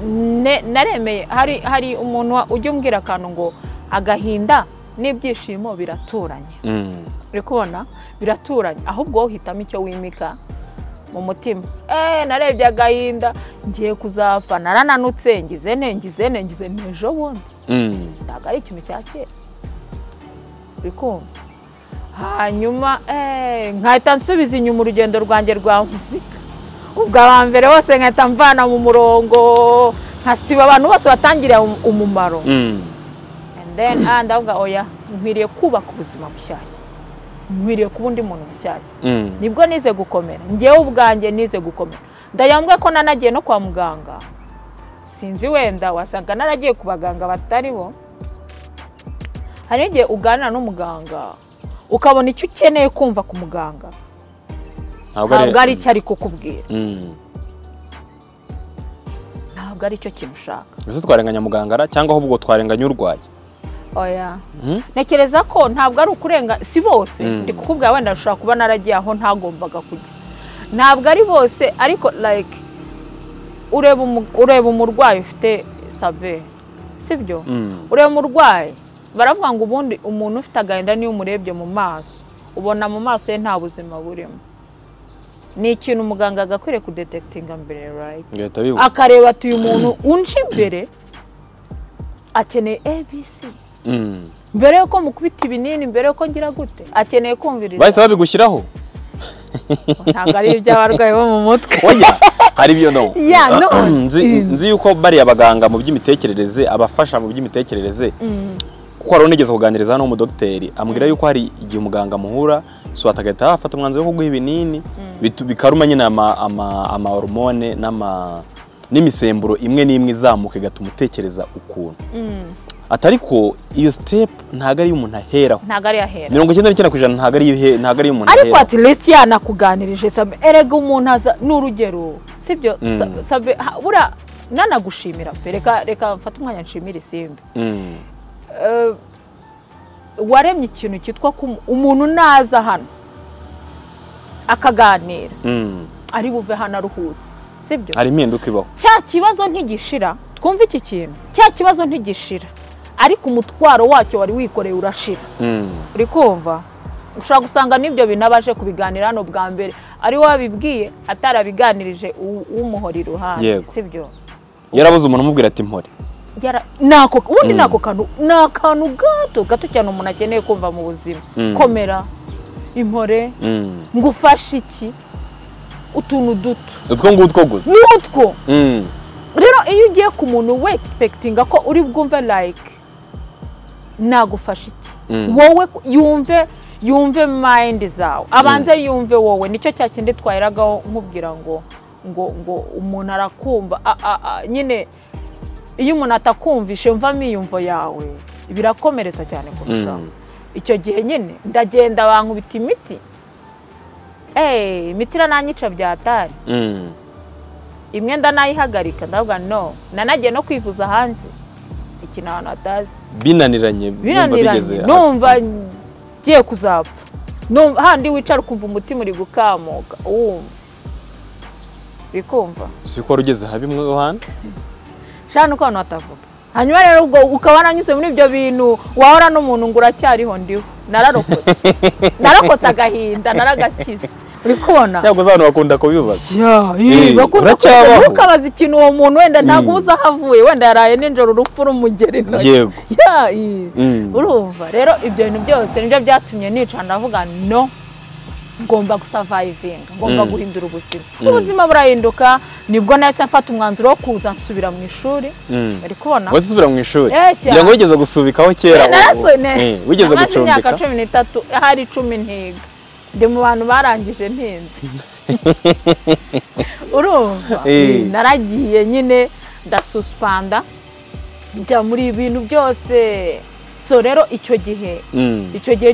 naremeye. Hari hari umuntu ujya umbwira akantu ngo agahinda n'ibyishimo biraturanye. Mm. uri kubona? Biraturanye. Ahubwo uhitamo icyo wimika mu mutima. Eee narebye agahinda ngiye kuzapfa narananutse ngize ne ngize ne ngize ne. Ejo bundi. Mm. ntabwo ari ikintu cya kera. Uri kumva? Hanyuma eh, nkahita nsubiza inyuma urugendo rwanjye rwa muzika. Ubwo aba mbere bose nkahita mvana mu murongo. Nkasiba abantu bose batangiriye um- umumaro. Mm. Then ah, ndavuga oya nkwiriye kubaka ubuzima bushyashya. Nkwiriye kuba undi muntu mushyashya Mm. ni bwo nize gukomera. Ngewe ubwanjye nize gukomera. Ndayambwe ko nanagiye no kwa muganga. Sinzi wenda wasanga naragiye ku baganga batari bo. Hari igihe uganira n'umuganga ukabona icyo ukeneye kumva ku muganga. Ntabwo ari icyo ari kukubwira. Mm. ntabwo ari cyo kintu ushaka ese twarenganya mugangara cyangwa ahubwo twarenganya urwaye? Oya Mhm. ntekereza ko ntabwo ari ukurenga si bose Mm. ndi kukubwira wenda ushobora kuba naragiye aho ntagombaga kujya ntabwo ari bose ariko like ureba umu- ureba umurwayi ufite sabe sibyo Mm. ureba umurwayi baravuga ngo ubundi umuntu ufite agahinda niyo umurebye mu maso ubona mu maso ye nta buzima burimo ni ikintu umuganga agakwiriye kudetekitinga mbere akareba ati uyu muntu unca imbere akeneye abc. Mbere yuko mukubita ibinini mbere yuko ngira gute? Akeneye kumviriza bahise babigushyiraho. Ntabwo ari iby'abarwayi bo mu mutwe. Oya hari ibyo no? Nzi, Mm. nzi yuko bariya abaganga mu by'imitekerereze abafasha mu by'imitekerereze Mm, kuko hari unigeze kuganiriza hano n'umudogiteri ambwira yuko hari igihe umuganga amuhura swata agahita yafata umwanzuro wo kuguha ibinini bikaruma nyine ama, ama, ama hormone n'ama n'imisemburo imwe n'imwe izamuka igatuma utekereza ukuntu. Ati ariko iyo step ntabwo ariyo umuntu aheraho ntabwo ari ahera. Mirongo icyenda n'icyenda ku ijana ntabwo ariyo he- ntabwo ariyo umuntu ariko aheraho ati lesi yanakuganirije sabe erega umuntu aza ni urugero sibyo? Mm. Sa- sabe buriya nanagushimira pe reka reka mfate umwanya nshimire isimbi. Mm. Eh, waremye ikintu cyitwa ko umu- umuntu naza hano akaganira. Mm. ari buve hano aruhutse sibyo? Hari impinduka ibaho. Cya kibazo ntigishira twumve iki kintu. Cya kibazo ntigishira. Ariko umutwaro wacyo wari wikoreye urashira. Mm. uri kumva? Ushobora gusanga n'ibyo bintu aba aje kubiganira hano bwa mbere. Ari we wabibwiye atarabiganirije umuhora iruhande Yego. sibyo? Yarabuze umuntu umubwira ati mpore. Ubundi ni ako kantu ni akantu gato gato cyane umuntu akeneye kumva mu buzima. Mm. komera. Impore. Mm. ngufashe iki? Utuntu duto. Utwo ngutwo gusa. N'utwo. Mm. rero iyo ugiye ku muntu we egispekitinga ko uri bwumve like nagufasha iki? Mm. wowe yumve yumve mayindi zawe. Abanze yumve wowe. Nicyo cya kindi twahiragaho nkubwira ngo ngo ngo umuntu arakumva. Nyine iyo umuntu atakumvishe mva imiyumvo yawe. Birakomeretsa cyane kurushaho. Mm. icyo gihe nyine ndagenda bankubita imiti. Eee imiti irananyica byatari. Mm. imwe ndanayihagarika ndavuga no. Nanagiye no kwivuza hanze. Ikintu abantu batazi. Binaniranye binaniranye. numva ngiye kuzapfa. Handi wicara ukumva umutima uri gukamuka. Wumva. Uri kumva si ko ugeze habi mwe hano shana uko abantu batavuga hanyuma rero ubwo ukaba waranyuze muri ibyo bintu wahora n'umuntu ngo uracyariho ndiho. Nararokotse. Narokotse agahinda naragakize uri kubona ntabwo abantu bakunda kubibaza Eh, eh, ntukabaze ikintu uwo muntu wenda ntabwo Mm. uzi aho avuye wenda yaraye nijoro urupfu rumugera intoki eh. Mm. urumva rero ibyo bintu byose ni byo byatumye nicara ndavuga no. Ngomba gusavayivinga ngomba Mm. guhindura ubuzima. Ubuzima burahinduka ni bwo nahise mfata umwanzuro wo kuza nsubira mu ishuri. Mm. uri kubona. Wese usubira mu ishuri? Eh, kugira ngo wigeze gusubikaho kera Eh, Eh, wigeze namaze imyaka gucumbika cumi n'itatu hari icumi ntiga. Ndi mu bantu barangije ntinze urumva Eh. naragiye nyine ndasuspanda njya muri ibintu byose so rero icyo gihe Mm. icyo gihe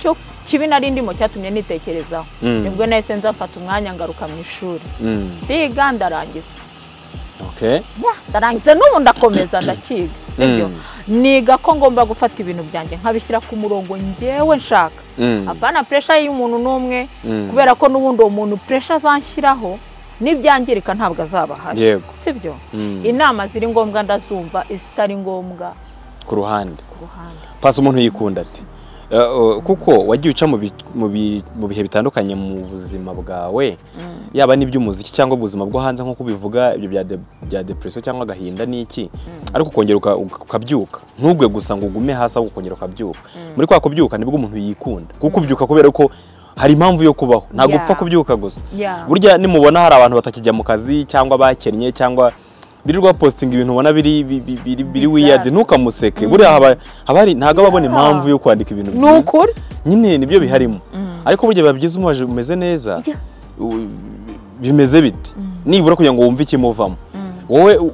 cyo kibi nari ndimo cyatumye nitekerezaho Mm. ni bwo nahise nzafata umwanya ngaruka mu ishuri Mm. ndiga ndarangiza ndarangiza n'ubu ndakomeza ndakiga. Sibyo Mm. niga ko ngomba gufata ibintu byanjye nkabishyira ku murongo ngewe nshaka. Mm. apana puresha y'umuntu n'umwe Mm. kubera ko n'ubundi uwo muntu puresha azanshyiraho n'ibyangirika ntabwo azaba ahari. Sibyo inama ziri ngombwa ndazumva izitari ngombwa. Ku ruhande. Ku ruhande. Pasi umuntu yikunda ati kuko wagiye uca mu bi- mu bi- mu bihe bitandukanye mu buzima bwawe yaba n'iby'umuziki cyangwa ubuzima bwo hanze nk'uko ubivuga ibyo bya de- bya depresiyo cyangwa agahinda n'iki ariko ukongera uka- uka- ukabyuka. Ntugwe gusa ngo ugume hasi ahubwo ukongera ukabyuka. Muri kwa kubyuka ni bwo umuntu yikunda. Kuko ubyuka kubera ko hari impamvu yo kubaho. Ntabwo upfa kubyuka gusa. Burya nimubona hari abantu batakijya mu kazi cyangwa bakennye cyangwa birirwa postinga ibintu ubona biri bi- bi- biri wiyadi ntukamuseke. Buriya haba hari ntabwo aba abona impamvu yo kwandika ibintu ni byiza. Nyine ni byo biharimo. Ariko burya biba byiza umubaje umeze neza? Bimeze bite? Nibura kugira ngo wumve ikimuvamo. Wowe u-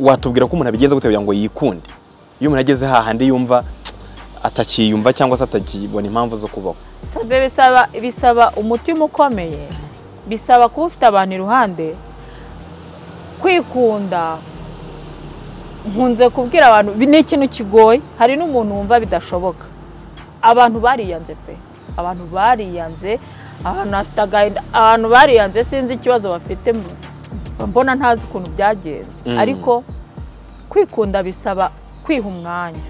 watubwira ko umuntu abigenza gute kugira ngo yikunde iyo umuntu ageze hahandi yumva atakiyumva cyangwa se atakibona impamvu zo kubaho. Bisaba umutima ukomeye. Bisaba kuba ufite abantu iruhande kwikunda. Nkunze kubwira abantu ni ikintu kigoye hari n'umuntu wumva bidashoboka. Abantu bariyanze pe. Abantu bariyanze abantu bafite agahinda abantu bariyanze sinzi ikibazo bafite mbona ntazi ukuntu byagenze. Mm. ariko kwikunda bisaba kwiha umwanya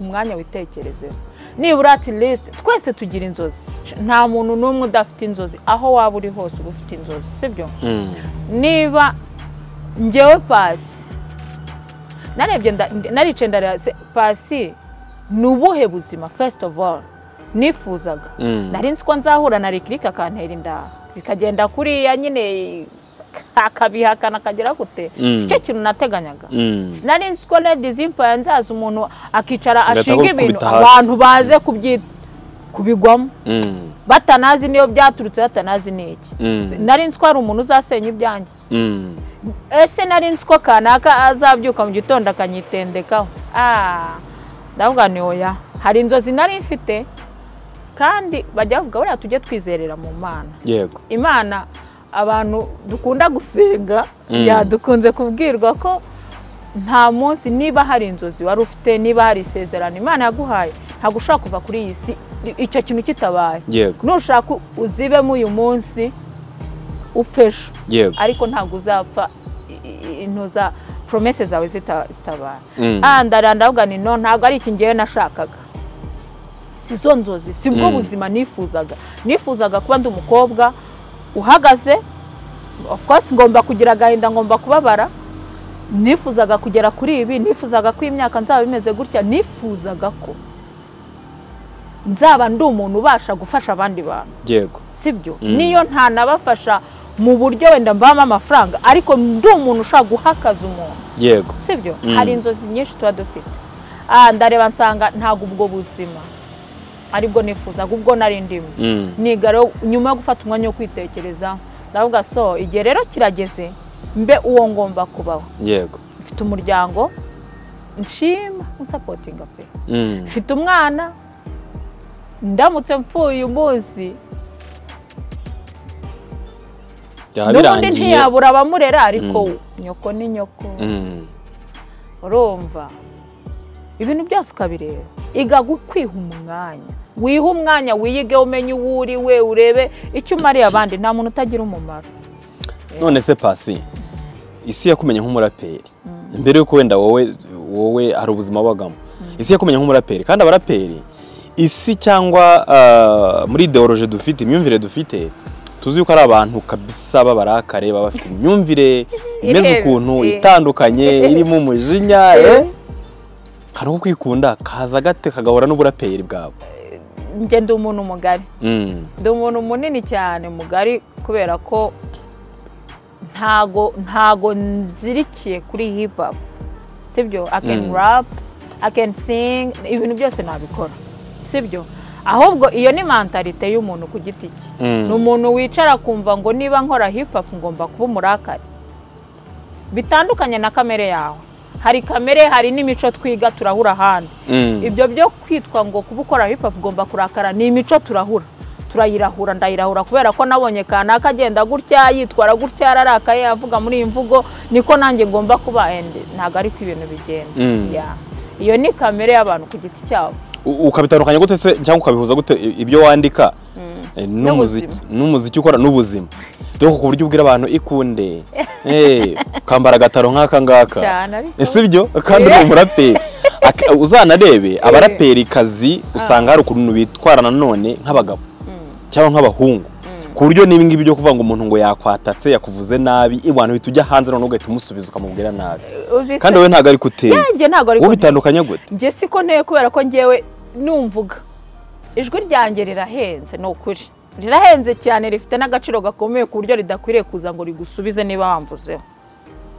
umwanya witekerezeho nibura ati lisite twese tugira inzozi. Nta muntu n'umwe udafite inzozi aho waba uri hose uba ufite inzozi sibyo? Mm. niba ngewe pasi narebye naricaye ndareba se pasi ni ubuhe buzima first of all nifuzaga Mm. nari nzi ko nzahura na rikirika akantera inda bikagenda kuriya nyine akabihakana akagera gute Mm. si cyo kintu nateganyaga Mm. nari nzi ko ladies empire nzaza umuntu akicara ashinga ibintu abantu baze kubyi- kubigwamo Mm. batanazi niyo byaturutse batanazi n'iki Mm. nari nzi ko hari umuntu uzasenya ibyanjye Mm. ese nari nzi ko kanaka azabyuka mu gitondo akanyitendekaho Ah, ndavuga ni oya hari inzozi nari mfite kandi bajya bavuga buriya tujye twizerera mu mana yego imana abantu dukunda gusenga Mm. ya dukunze kubwirwa ko nta munsi niba hari inzozi wari ufite niba hari isezerano imana yaguhaye ntabwo ushobora kuva kuri iyi si. Icyo kintu kitabaye. Nushaka uzibemo uyu munsi upfe ejo. Ariko ntabwo uzapfa intuza promese zawe zita- zitabaye. Mm. ah ndaranda ndavuga ni no ntabwo ari iki ngewe nashakaga. Si zo nzozi si bwo Mm. buzima nifuzaga. Nifuzaga kuba ndi umukobwa uhagaze. Of course ngomba kugira agahinda ngomba kubabara. Nifuzaga kugera kuri ibi nifuzaga ko imyaka nzaba bimeze gutya nifuzaga ko. Nzaba ndi umuntu ubasha gufasha abandi bantu. Yego. Sibyo? Mm. niyo ntanabafasha mu buryo wenda mbamo amafaranga ariko ndi umuntu ushobora guhakaza umuntu. Yego. Sibyo? Mm. hari inzozi nyinshi tuba dufite. Ah ndareba nsanga ntabwo ubwo buzima. Aribwo nifuzaga ubwo nari ndimo. Mm. nyuma yo gufata umwanya wo kwitekereza. Ndavuga so igihe rero kirageze mbe uwo ngomba kubaho. Yego. Mfite umuryango nshima unsapotinga pe Mm. mfite umwana ndamutse mpfuye uyu munsi byaba n'ubundi ntiyabura abamurera ariko Mm. nyoko ni nyoko. Mm. urumva? Ibintu byose ukabireba. Iga gu- kwiha umwanya. Wiha umwanya wiyige umenye uwo uri we urebe icyo umariye abandi. Nta muntu utagira umumaro. None se pasi isi yakumenye nk'umuraperi. Mbere yuko wenda wowe wowe hari ubuzima wabagamo isi yakumenye nk'umuraperi. Kandi abaraperi isi cyangwa ah, muri ideoloji dufite imyumvire dufite tuzi yuko ari abantu kabisa b'abarakare baba bafite imyumvire imeze ukuntu itandukanye irimo umujinya eh? hari uko kwikunda kaza gate kagahura n'uburaperi bwawe. Njye ndi umuntu mugari. Mm. ndi umuntu munini cyane mugari kubera ko ntago ntago nzirikiye kuri hip hop. Sibyo? I can Mm. rap i can sing ibintu byose nabikora. Sibyo? Ahubwo iyo ni mentalite y'umuntu ku giti cye. Mm. ni umuntu wicara akumva ngo niba nkora hip hop ngomba kuba umurakari. Bitandukanye na kamere yawe. Hari kamere hari n'imico twiga turahura ahandi. Mm. ibyo byo kwitwa ngo kuba ukora hip hop ugomba kurakara ni imico turahura. Turayirahura ndayirahura kubera ko nabonye kanaka agenda gutya yitwara gutya yararakaye avuga muri iyi mvugo niko nanjye ngomba kuba ntabwo ariko ibintu bigenda. Mm. Iyo ni kamere y'abantu ku giti cyabo. Ukabitandukanya gute se cyangwa ukabihuza gute ibyo wandika? Eh, n'umuziki ukora n'ubuzima. Dore ku buryo ubwira abantu ikunde. Eh, ukambara agataro nk'aka ngaka. Ariko. Ese ibyo kandi uri umuraperi. Uzanarebe abaraperi kazi usanga hari ukuntu bitwara nanone nk'abagabo. Cyangwa nk'abahungu ku buryo n'ibi ngibi byo kuvuga ngo umuntu ngo yakwatatse yakuvuze nabi abantu uhita ujya hanze noneho ugahita umusubiza ukamubwira nabi. Uzi kandi wowe ntabwo ariko uteye njye ntabwo ariko wowe bitandukanye gute? Njye siko nteye kubera ko njyewe numvuga. Ijwi ryanjye rirahenze ni ukuri. Rirahenze cyane rifite n'agaciro gakomeye ku buryo ridakwiriye kuza ngo rigusubize niba wamvuzeho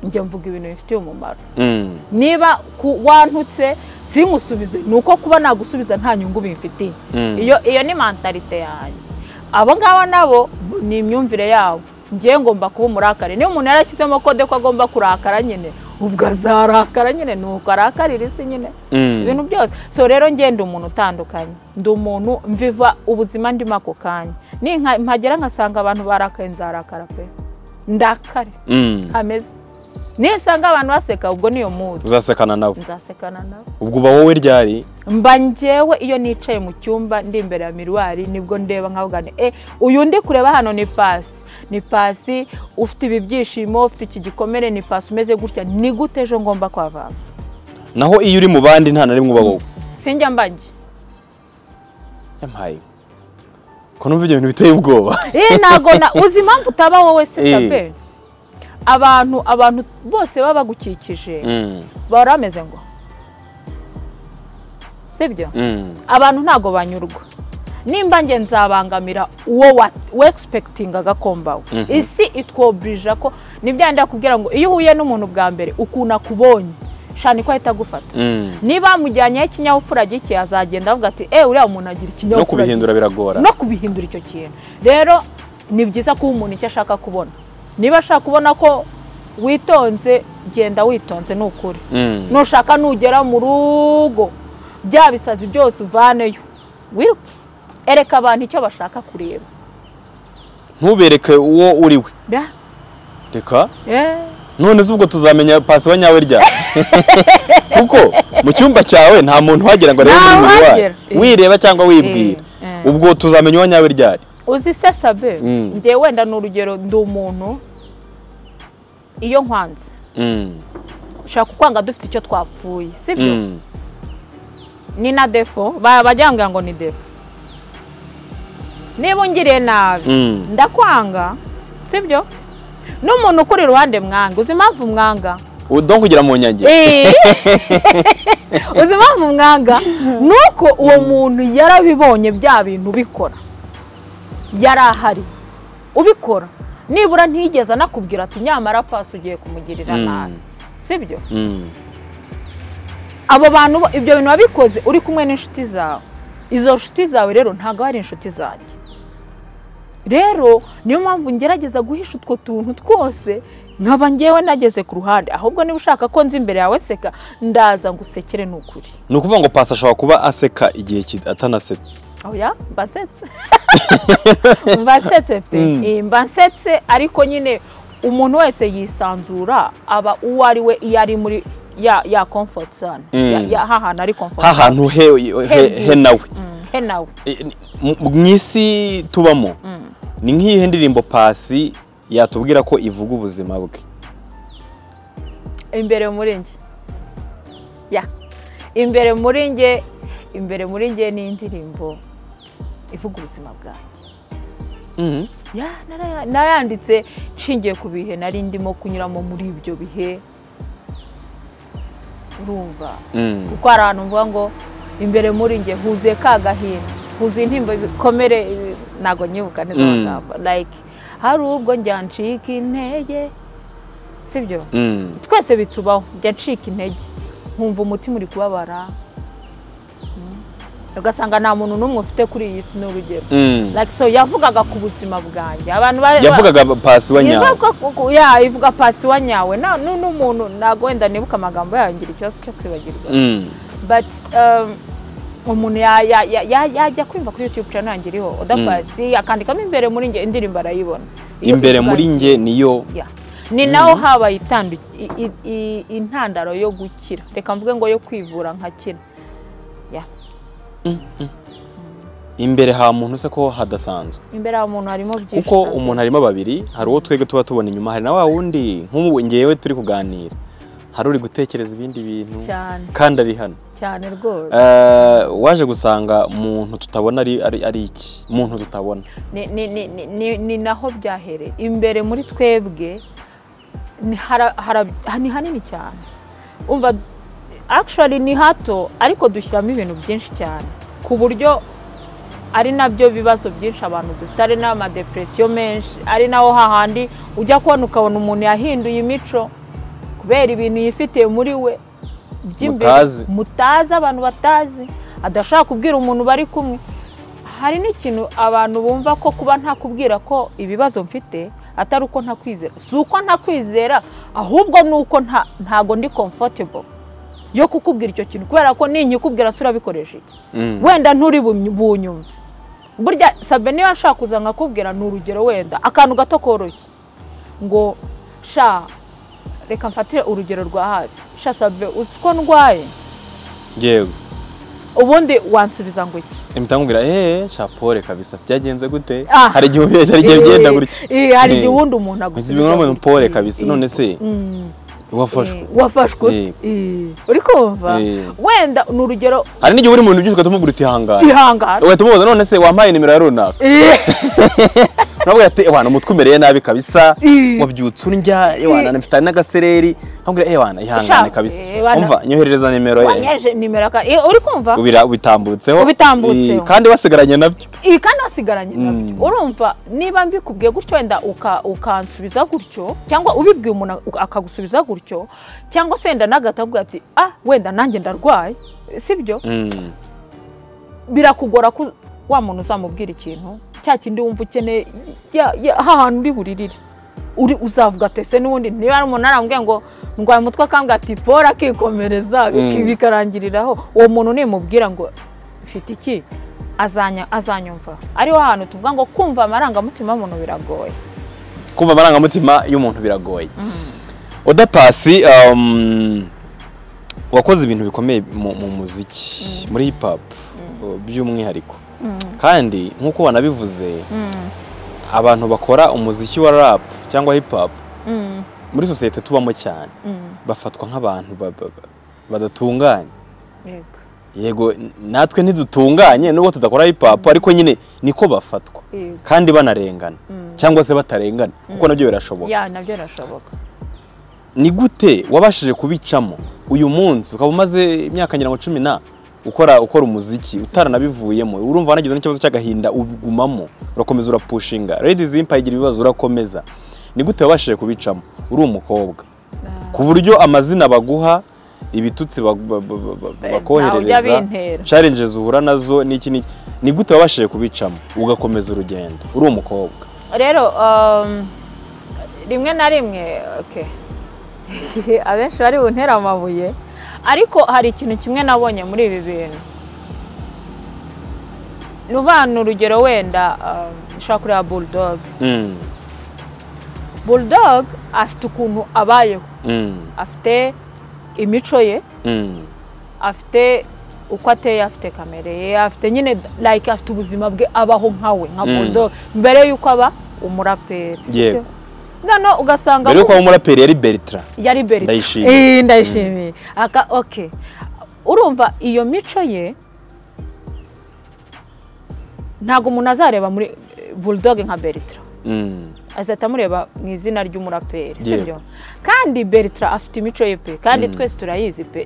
njye mvuga ibintu bifitiye umumaro. Mm. niba wantutse singusubize ni uko kuba nagusubiza nta nyungu bimfitiye. Mm. iyo iyo ni mentalite yanjye. Abo ngabo nabo ni imyumvire yabo. Ngewe ngomba kuba umurakare niba umuntu yarashyizemo kode ko agomba kurakara nyine ubwo azarakara nyine ni uko arakarira isi nyine. Mm. ibintu byose. So rero ngenda umuntu utandukanye. Ndi umuntu mviva ubuzima ndimo ako kanya. Ni nka- mpagera nkasanga abantu barakaye nzarakara pe. Ndakare. Mm. Nisanga abantu baseka ubwo niyo mudu uzasekana nabo. Nzasekana nabo. Ubwo uba wowe ryari? Mba njyewe iyo nicaye mu cyumba ndi imbere ya miruwari ni bwo ndeba nkavuga nti eh uyu ndi kureba hano ni pasi. Ni pasi ufite ibi byishimo ufite iki gikomere ni pasi umeze gutya. Ni gute ejo ngomba kwavanza naho iyo uri mu bandi nta na rimwe uba wowe. Sinjya mbajya yampaye. Ko numva ibyo bintu biteye ubwoba. Eh ntago na uzi impamvu utaba wowe se Eh. Abantu abantu bose baba bagukikije Mm. bahora bameze ngo sibyo Mm. abantu ntago banyurwa nimba nge nzabangamira uwo wa- wexpectingaga ko mbawe Mhm. isi itwoburija ko ni byo ndakubwira ngo iyo uhuye n'umuntu bwa mbere ukuntu akubonye shani ko ahita agufata Mm. niba mujyanyeho ikinyabupfura gike azagenda avuga ati eh uriya muntu agira no ikinyabupfura gike." kubihindura biragora no kubihindura icyo kintu rero ni byiza kuba umuntu icyo ashaka kubona niba ashaka kubona ko witonze genda witonze ni ukuri Mm. nushaka nugera mu rugo bya bisazi byose uvaneyo. Wiruke ereka abantu icyo bashaka kureba. Ntubereke uwo uri we. Reka? Eh, none se ubwo tuzamenya pasi wa nyawe ryari kuko mu cyumba cyawe nta muntu uhagera ngo arebe muri wawe. uhagera. wireba cyangwa wibwira. Eh, eh. ubwo tuzamenya uwa nyawe ryari? Uzi se sabe Mm. njye wenda ni urugero ndi umuntu iyo nkwanze. Mm, ushaka kukwanga dufite icyo twapfuye sibyo? Mm, ni na defo. Ba- bajya ngo ni defo. Niba ungiriye nabi mm. ndakwanga sibyo? N'umuntu ukuri iruhande mwanga. Uzi impamvu mwanga? Udo kugira mu nyange Eh. uzi impamvu mwanga? Ni uko uwo muntu yarabibonye bya bintu ubikora. Yari ahari ubikora. Nibura ntigeze anakubwira ati nyamara pasi ugiye kumugirira Mm. nabi. Sibyo? Mm, abo bantu ibyo bintu wabikoze uri kumwe n'inshuti zawe. Izo nshuti zawe rero ntabwo ari inshuti zanjye. Rero niyo mpamvu ngerageza guhisha utwo tuntu twose nkaba ngewe nageze ku ruhande. Ahubwo niba ushaka ko nzi imbere yawe seka ndaza ngo usekere ni ukuri ni ukuvuga ngo pasi ashobora kuba aseka igihe atanasetse oya mbasetse pe. Mm. Eh, mbasetse ariko nyine umuntu wese yisanzura aba uwo ari we iyo ari muri ya ya comfort zone. Mm. Hahantu ari comfort ha zone. hantu he, nawe. Mm, he nawe. Mu- mu isi tubamo. Ni nk'iyihe ndirimbo pasi yatubwira ko ivuga ubuzima bwe? Imbere muri njye. Ya. Imbere muri njye imbere muri njye ni indirimbo ivuga ubuzima bwanjye Mhm. naraya- nayanditse nshingiye ku bihe nari ndimo kunyuramo muri ibyo bihe urumva Mm. kuko hari ahantu mvuga ngo imbere muri njye huzuye ka gahinda huzuye intimba ibikomere ibi- ntabwo nyibuka neza Mm. amagambo like hari ubwo njya ncika intege sibyo Mm. twese bitubaho njya ncika intege nkumva umutima uri kubabara. Ugasanga nta muntu n'umwe ufite kuri iyi si ni urugero. Mm. like so yavugaga ku buzima bwanjye. Abantu yavugaga pasi wa nyawe Ivuga pasi wa nyawe n'umuntu ntabwo wenda nibuka amagambo yangira ikibazo cyo kwibagirwa. Mm. but um, umuntu ya- ya- ya- ya- yajya kwimva kuri youtube channel yanjye iriho. Oda Mm. pasi akandikamo imbere muri njye indirimbo arayibona. Imbere muri njye niyo ni naho habaye intandaro yo gukira. Reka mvuge ngo yo kwivura nkakira. Imbere ha muntu se ko hadasanzwe? Imbere aho umuntu harimo byinshi kuko umuntu harimo babiri hari uwo twebwe tuba tubona inyuma hari na wa wundi nk'ubu ngewe turi kuganira. Hari uri gutekereza ibindi bintu kandi ari hano. Cyane rwose. Eh, waje gusanga umuntu tutabona ari iki? Umuntu tutabona. Ni, naho byahereye imbere muri twebwe ni, hanini cyane. Actually ni hato ariko dushyiramo ibintu byinshi cyane. Ku buryo ari na byo bibazo byinshi abantu dufite. Ari n'amadepresiyo menshi ari naho hahandi ujya kubona ukabona umuntu yahinduye imico kubera ibintu yifitiye muri we by'imbere Mutazi. abantu batazi adashaka kubwira umuntu bari kumwe. Hari n'ikintu abantu bumva ko kuba ntakubwira ko ibibazo mfite atari uko ntakwizera. Si uko ntakwizera ahubwo ni uko nta- ntago ndi comfortable. Yo kukubwira icyo kintu kubera ko ninyikubwira se urabikoresha iki? Mm. wenda nturi bunyu- bunyumve burya sabe niba nshaka kuza nkakubwira ni urugero wenda. Akantu gato koroshye. Ngo sha reka mfatire urugero rwa hafi. Sha sabe uzi ko ndwaye? Yego. Ubundi wansubiza ngo iki? Impita nkubwira eee shapore kabisa byagenze gute? Ah. hari igihe bigenda gutya. Eh, hari igihe Eh. ubundi umuntu agusubiza pole Eh, kabisa eh, none se mm, wafashwe. Eh, Eh. Eh, uri kumva wenda ni urugero hari n'igihe uri mu bintu byinshi ugahita umubwira uti ihangane ihangana ugahita umubaza none se wampaye nimero ya runaka. nawe ati ewana umutwe umereye nabi kabisa. Eh. wabyutse undya ewana mfite n'agasereri. Nkabwira ewana ihangane Sha, kabisa. Eh, umva nyoherereza nimero ye. Nimero eh, uri kumva? Ubira ubitambutseho. Eh, kandi wasigaranye na byo iyi kandi wasigaranye na byo urumva niba mbikubwiye gutyo wenda uka- ukansubiza gutyo cyangwa ubibwiye umuntu akagusubiza gutyo cyangwa se wenda n'agahita akubwira ati ah wenda nanjye ndarwaye. Sibyo Mm. birakugora ko wa muntu uzamubwira ikintu? Cya kindi wumva ukeneye hahantu uri buririre uri uzavuga ati ese n'ubundi niba hari umuntu arambwiye ngo ndwaye umutwe akambwira ati pora akikomereza biki- Mm. bikarangiriraho uwo muntu nimubwira ngo mfite iki azanyumva ariho hantu tuvuga ngo kumva amarangamutima y'umuntu biragoye kumva amarangamutima y'umuntu biragoye oda pasi um, wakoze ibintu bikomeye mu, mu muziki muri hip hop. By'umwihariko kandi nk'uko wanabivuze abantu bakora umuziki wa rap cyangwa hip hop Mm, muri sosiyete tubamo cyane. Mm, bafatwa nk'abantu ba- ba- ba- badatunganye. Yego. Natwe ntidutunganye nubwo tudakora hip hop ariko nyine niko bafatwa. Kandi banarengana. Cyangwa se batarengana. Kuko na byo birashoboka. Nabyo birashoboka. Ni gute wabashije kubicamo? Uyu munsi ukaba umaze imyaka ngira ngo cumi na ukora ukora umuziki utaranabivuyemo urumva wanagize n'ikibazo cy'agahinda ubigumamo urakomeza urapushinga. Ladies impa igira ibibazo urakomeza. Ni gute wabashije kubicamo? Uri umukobwa. Ku buryo amazina baguha ibitutsi bakoherereza challenges uhura na zo n'iki n'iki ni gute wabashije kubicamo? Ugakomeza urugendo. Uri umukobwa. Rero um, rimwe na rimwe okay. abenshi bari buntera amabuye ariko hari ikintu kimwe nabonye muri ibi bintu. Nuvana urugero wenda um, ushobora kureba bulldog. Mm, bulldog afite ukuntu abayeho. Mm, afite imico ye. Mm. afite uko ateye afite kamere ye afite nyine like afite ubuzima bwe abaho nkawe nka bulldog. Mbere y'uko aba umuraperi Yego. Noneho ugasanga mbere yuko umuraperi yari Bertrand. Yari berita Ndayishimiye. Eh, ndayishimiye. Aka okay urumva iyo mico ye ntabwo umuntu azareba muri bulldog nka berita Mm, azahita amureba mu izina ry'umuraperi sibyo kandi berita afite imico ye pe. Kandi Mm. twese turayizi pe.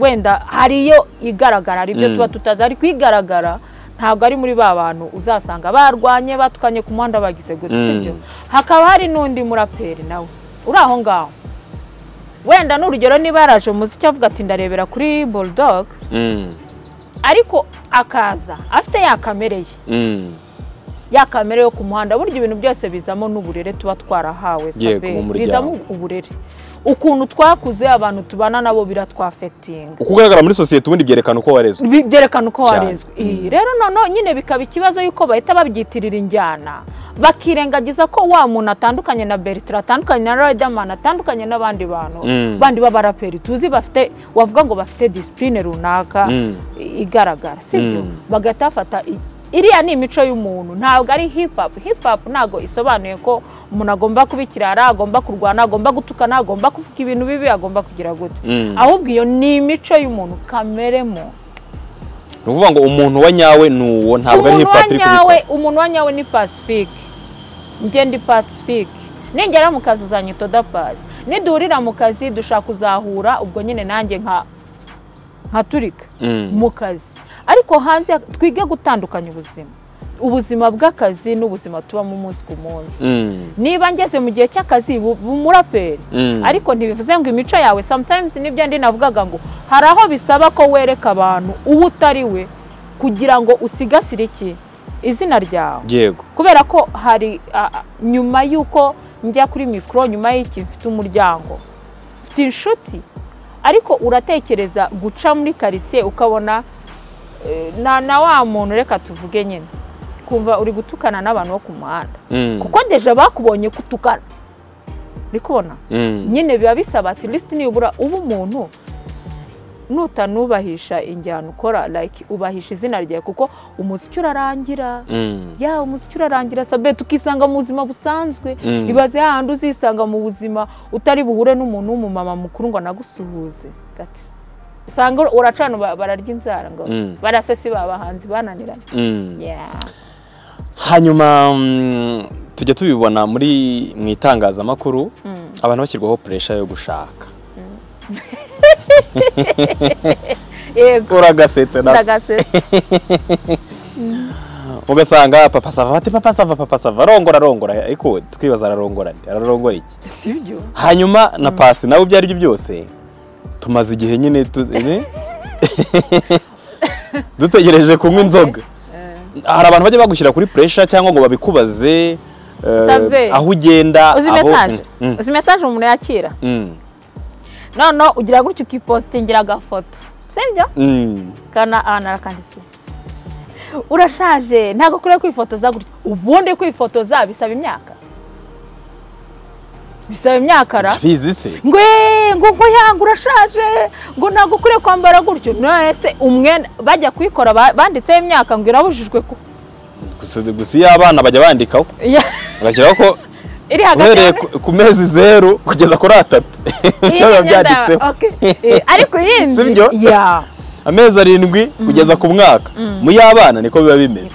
Wenda hari iyo igaragara hari ibyo Mm. tuba tutazi. Ariko igaragara ntabwo ari muri ba bantu uzasanga barwanye batukanye ku muhanda bagize gutya Mm. hakaba hari n'undi muraperi nawe. Uri aho ngaho. Wenda n'urugero niba yaraje mu muziki avuga ati ndarebera kuri bulldog. Mm, ariko akaza afite ya kamere ye. Mm. ya kamere yo ku muhanda burya ibintu byose bizamo n'uburere tuba twarahawe bizamo uburere. Ukuntu twakuze abantu tubana nabo biratwafetinga. Uko ugaragara muri sosiyete ubundi byerekana uko warezwe. Byerekana uko warezwe. Iyi, rero noneho nyine bikaba ikibazo y'uko bahita babyitirira injyana. Bakirengagiza ko wa muntu atandukanye na Bertrand atandukanye na Riderman atandukanye n'abandi bantu Mm. bandi b'abaraperi tuzi bafite wavuga ngo bafite disipurine runaka Mm. igaragara sibyo Mm. bagahita bafata iriya ni imico y'umuntu ntabwo ari hip hop. Hip hop ntabwo isobanuye ko umuntu agomba kuba ikirara agomba kurwana agomba gutukana agomba kuvuga ibintu bibi agomba kugira gute. Mm. ahubwo iyo ni imico y'umuntu kameremo. Ni ukuvuga ngo umuntu wa nyawe ni uwo ntabwo ari hip umuntu wa hop iri nyawe kubikora umuntu wa nyawe ni pacifique njye ndi pacifique ningera mu kazi uzanyita oda pasi niduhurira mu kazi dushaka kuzahura ubwo nyine nanjye nka nka turika. Mm. mu kazi. Ariko hanze twige gutandukanya ubuzima. Ubuzima bw'akazi n'ubuzima tubamo umunsi ku munsi. Mm. niba ngeze mu gihe cy'akazi bumuraperi Mm. ariko ntibivuze ngo imico yawe sometimes ni byo ndi navugaga ngo hari aho bisaba ko wereka abantu uwo utari we kugira ngo usigasire iki? Izina ryawe. Yego. Kubera ko hari nyuma y'uko njya kuri mikoro nyuma y'iki mfite umuryango mfite inshuti. Ariko uratekereza guca muri karitsiye ukabona eh, na na wa muntu reka tuvuge nyine. Kumva uri gutukana n'abantu bo ku muhanda. Mm. kuko deje bakubonye kutukana. Uri kubona? Mm. nyine biba bisaba ati lisiti nibura uba umuntu nutanubahisha injyana ukora like ubahisha izina ryawe kuko umuziki urarangira. Mm. ya umuziki urarangira. Sabe tukisanga mu buzima busanzwe. Ibaze hahandi uzisanga mu buzima utari buhure n'umuntu w'umumama mukuru ngo anagusuhuze. Usanga uracana ba- bararya inzara ngo barasesi babahanzi bananiranye. Hanyuma mm, tujya tubibona muri mu itangazamakuru Mm. abantu bashyirwaho puresha yo gushaka. Yego. Uragasetse na ndagasetse ugasanga papa sava bati papa sava papa sava arongora arongora. Ariko twibaza ararongora ararongora iki? Hanyuma na pasi nawe ibyo ari byo byose tumaze igihe nyine dutegereje kunywa inzoga. Hari abantu bajya bagushyira kuri puresha cyangwa ngo babikubaze eh, aho ugenda uzi mesaje Mm, uzi mesaje umuntu yakira? Mm, noneho ugira gutya ukipositingira agafoto. Sibyo mm, kana ahantu arakandikiye urashaje. Ntabwo ukwiye kwifotoza gutya. Ubundi kwifotoza bisaba imyaka. Bisaba imyaka ra? Bizi se ngo "Eh, ngo ngo yanga urashaje. Ngo ntabwo ukwiye kwambara gutyo. None se umwenda bajya kuyikora ba- banditseho imyaka ngo irabujijwe ku. Gusa iyo abana bajya bandikaho bagashyiraho ko uhereye ku- mezi zeru kugeza kuri atatu. Imyenda- byanditseho. Eh, ariko iyindi Sibyo? ya. Amezi arindwi kugeza ku mwaka. Mu y'abana niko biba bimeze.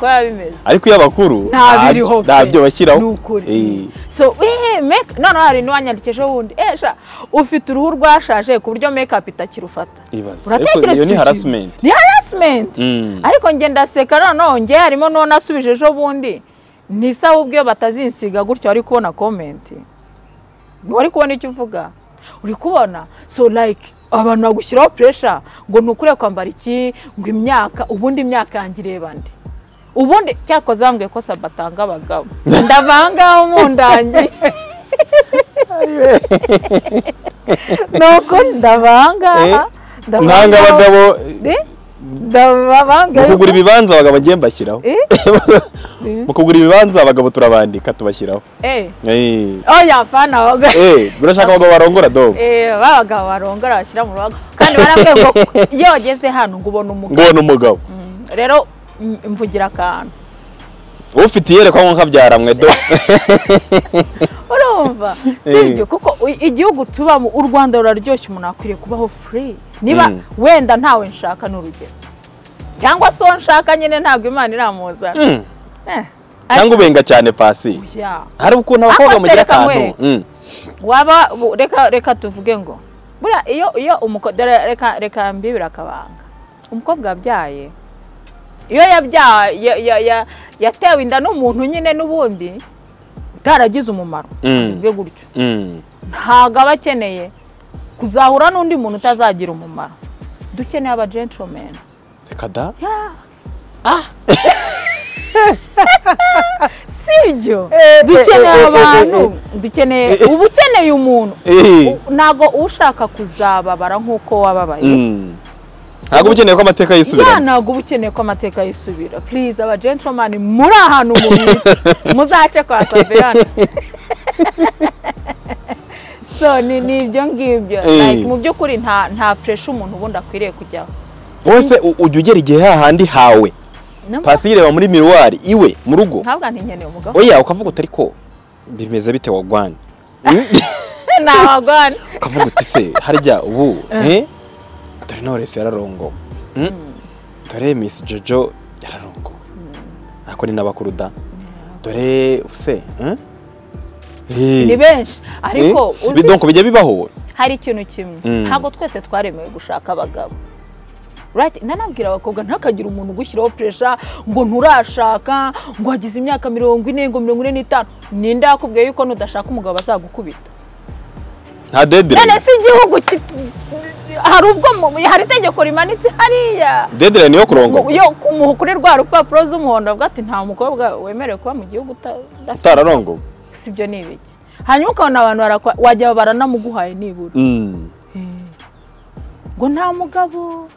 Ariko biriho pe. ntabyo bashyiraho. Ni ukuri. Eh, so eh, noneho hari n'uwanyandikije wundi. Eh sha ufite uruhu rwashaje ku buryo up itakirufata uratekereza iyo ni kintu? ni harassment. Mm. ariko njye ndaseka noneho njye harimo n'uwo nasubije ejo bundi. Ntisabe ubwo batazinsiga gutyo wari kubona comment. Wari kubona icyo uvuga? Uri kubona? So like abantu bagushyiraho pressure ngo ntukure kwambara iki ngo imyaka ubundi imyaka yanjye ireba nde? Ubundi cyakoze bambwiye ko saba atanga abagabo. Ndavangaho mu ndangi ni ukuri ndavangaha ntanga abagabo. mu kugura ibibanza abagabo ngiye mbashyiraho. Eh? mu kugura ibibanza abagabo turabandika tubashyiraho. Eh, Eh, oya fana abagabo eh, urashaka abagabo barongora dogo Eh, ba bagabo barongora bashyira mu rubaga. Kandi barambwiye ngo iyo wageze hano ngo ubona umugabo. Ngubona umugabo. Mm, rero mvugira akantu. Ufite iyerekwa nko nkabyaramwe do urumva. Eh. sibyo kuko igihugu tubamo u rwanda ruraryoshye umuntu akwiriye kubaho free. Niba Mm. wenda ntawe nshaka n'urugero. Cyangwa se uwo nshaka nyine ntabwo imana iramuzana Mm. Eh, cyangwa ubenga cyane pasi. Hari ukuntu abakobwa Ako mugira akantu. Mm. waba reka reka tuvuge ngo buriya iyo iyo umukobwa reka reka mbibira akabanga. Umukobwa wabyaye iyo yabyaye ya- ya- ya- yatewe inda n'umuntu nyine n'ubundi utaragize umumaro. Bivuge gutyo. Ntabwo aba akeneye. Kuzahura n'undi muntu utazagira umumaro. Dukeneye aba gentlemen reka da. Yeah. sibyo dukeneye abantu. dukeneye uba ukeneye umuntu. Eh. ntabwo ushaka kuzababara nk'uko wababaye. Mm. ntabwo uba ukeneye ko amateka ya yisubiramo ntabwo uba ukeneye ko amateka yisubira. Please aba gentleman muri ahantu mu muzace kwa saveyani so ni ni ibyo ngibyo. Eh. like mu by'ukuri nta nta pressure umuntu ubundi akwiriye kujyaho. Wese ujya ugera igihe hahandi hawe. Pasi yireba muri miruwari iwe mu rugo? Ntabwo ntikeneye umugabo. Oya ukavuga uti ariko bimeze bite wagwani ntabagwana ukavuga uti se harya ubu eh? dore Knowless yararongowe Mm? dore Miss Jojo yararongowe ako ni n'abakuru da dore se eh? Eh. Ni benshi. Ariko Eh? donc bijya bibaho hari ikintu kimwe. Mm. ntabwo twese twaremewe gushaka abagabo. Right? Nanabwira abakobwa ntihakagire umuntu ugushyiraho puresha ngo nturashaka ngo wagize imyaka mirongo ine ngo mirongo ine n'itanu. Ninde yakubwiye yuko nudashaka umugabo bazagukubita nta deadline. None si igihugu hari ubwo hari itegeko rimanitse hariya. Deadline yo kurongorwa yo kumuha kuri rwa rupapuro z'umuhondo avuga ati nta mukobwa wemerewe kuba mu gihugu utararongowe si ibyo ni ibiki. Hanyuma ukabona abantu wajya baranamuguhaye nibura. Mm. ngo nta mugabo.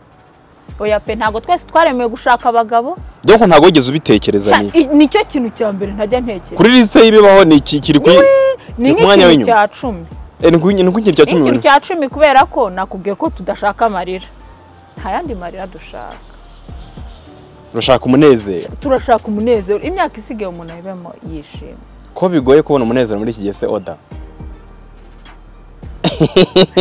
Oya pe ntabwo twese twaremewe gushaka abagabo. Donc ntabwo wigeze ubitekereza ni cyo kintu cya mbere ntajya ntekereza. Kuri lisite y'ibibaho ni iki? Kiri ku mwanya nk'ikintu w'inyuma cya cumi. Eh, ni ku- ni ku kintu cya cumi nk'ikintu cya cumi kubera ko nakubwiye ko tudashaka amarira. Nta yandi marira dushaka. Urashaka umunezero? Turashaka umunezero. Imyaka isigaye umuntu ayibemo yishimye. Ko bigoye kubona umunezero muri iki gihe se oda?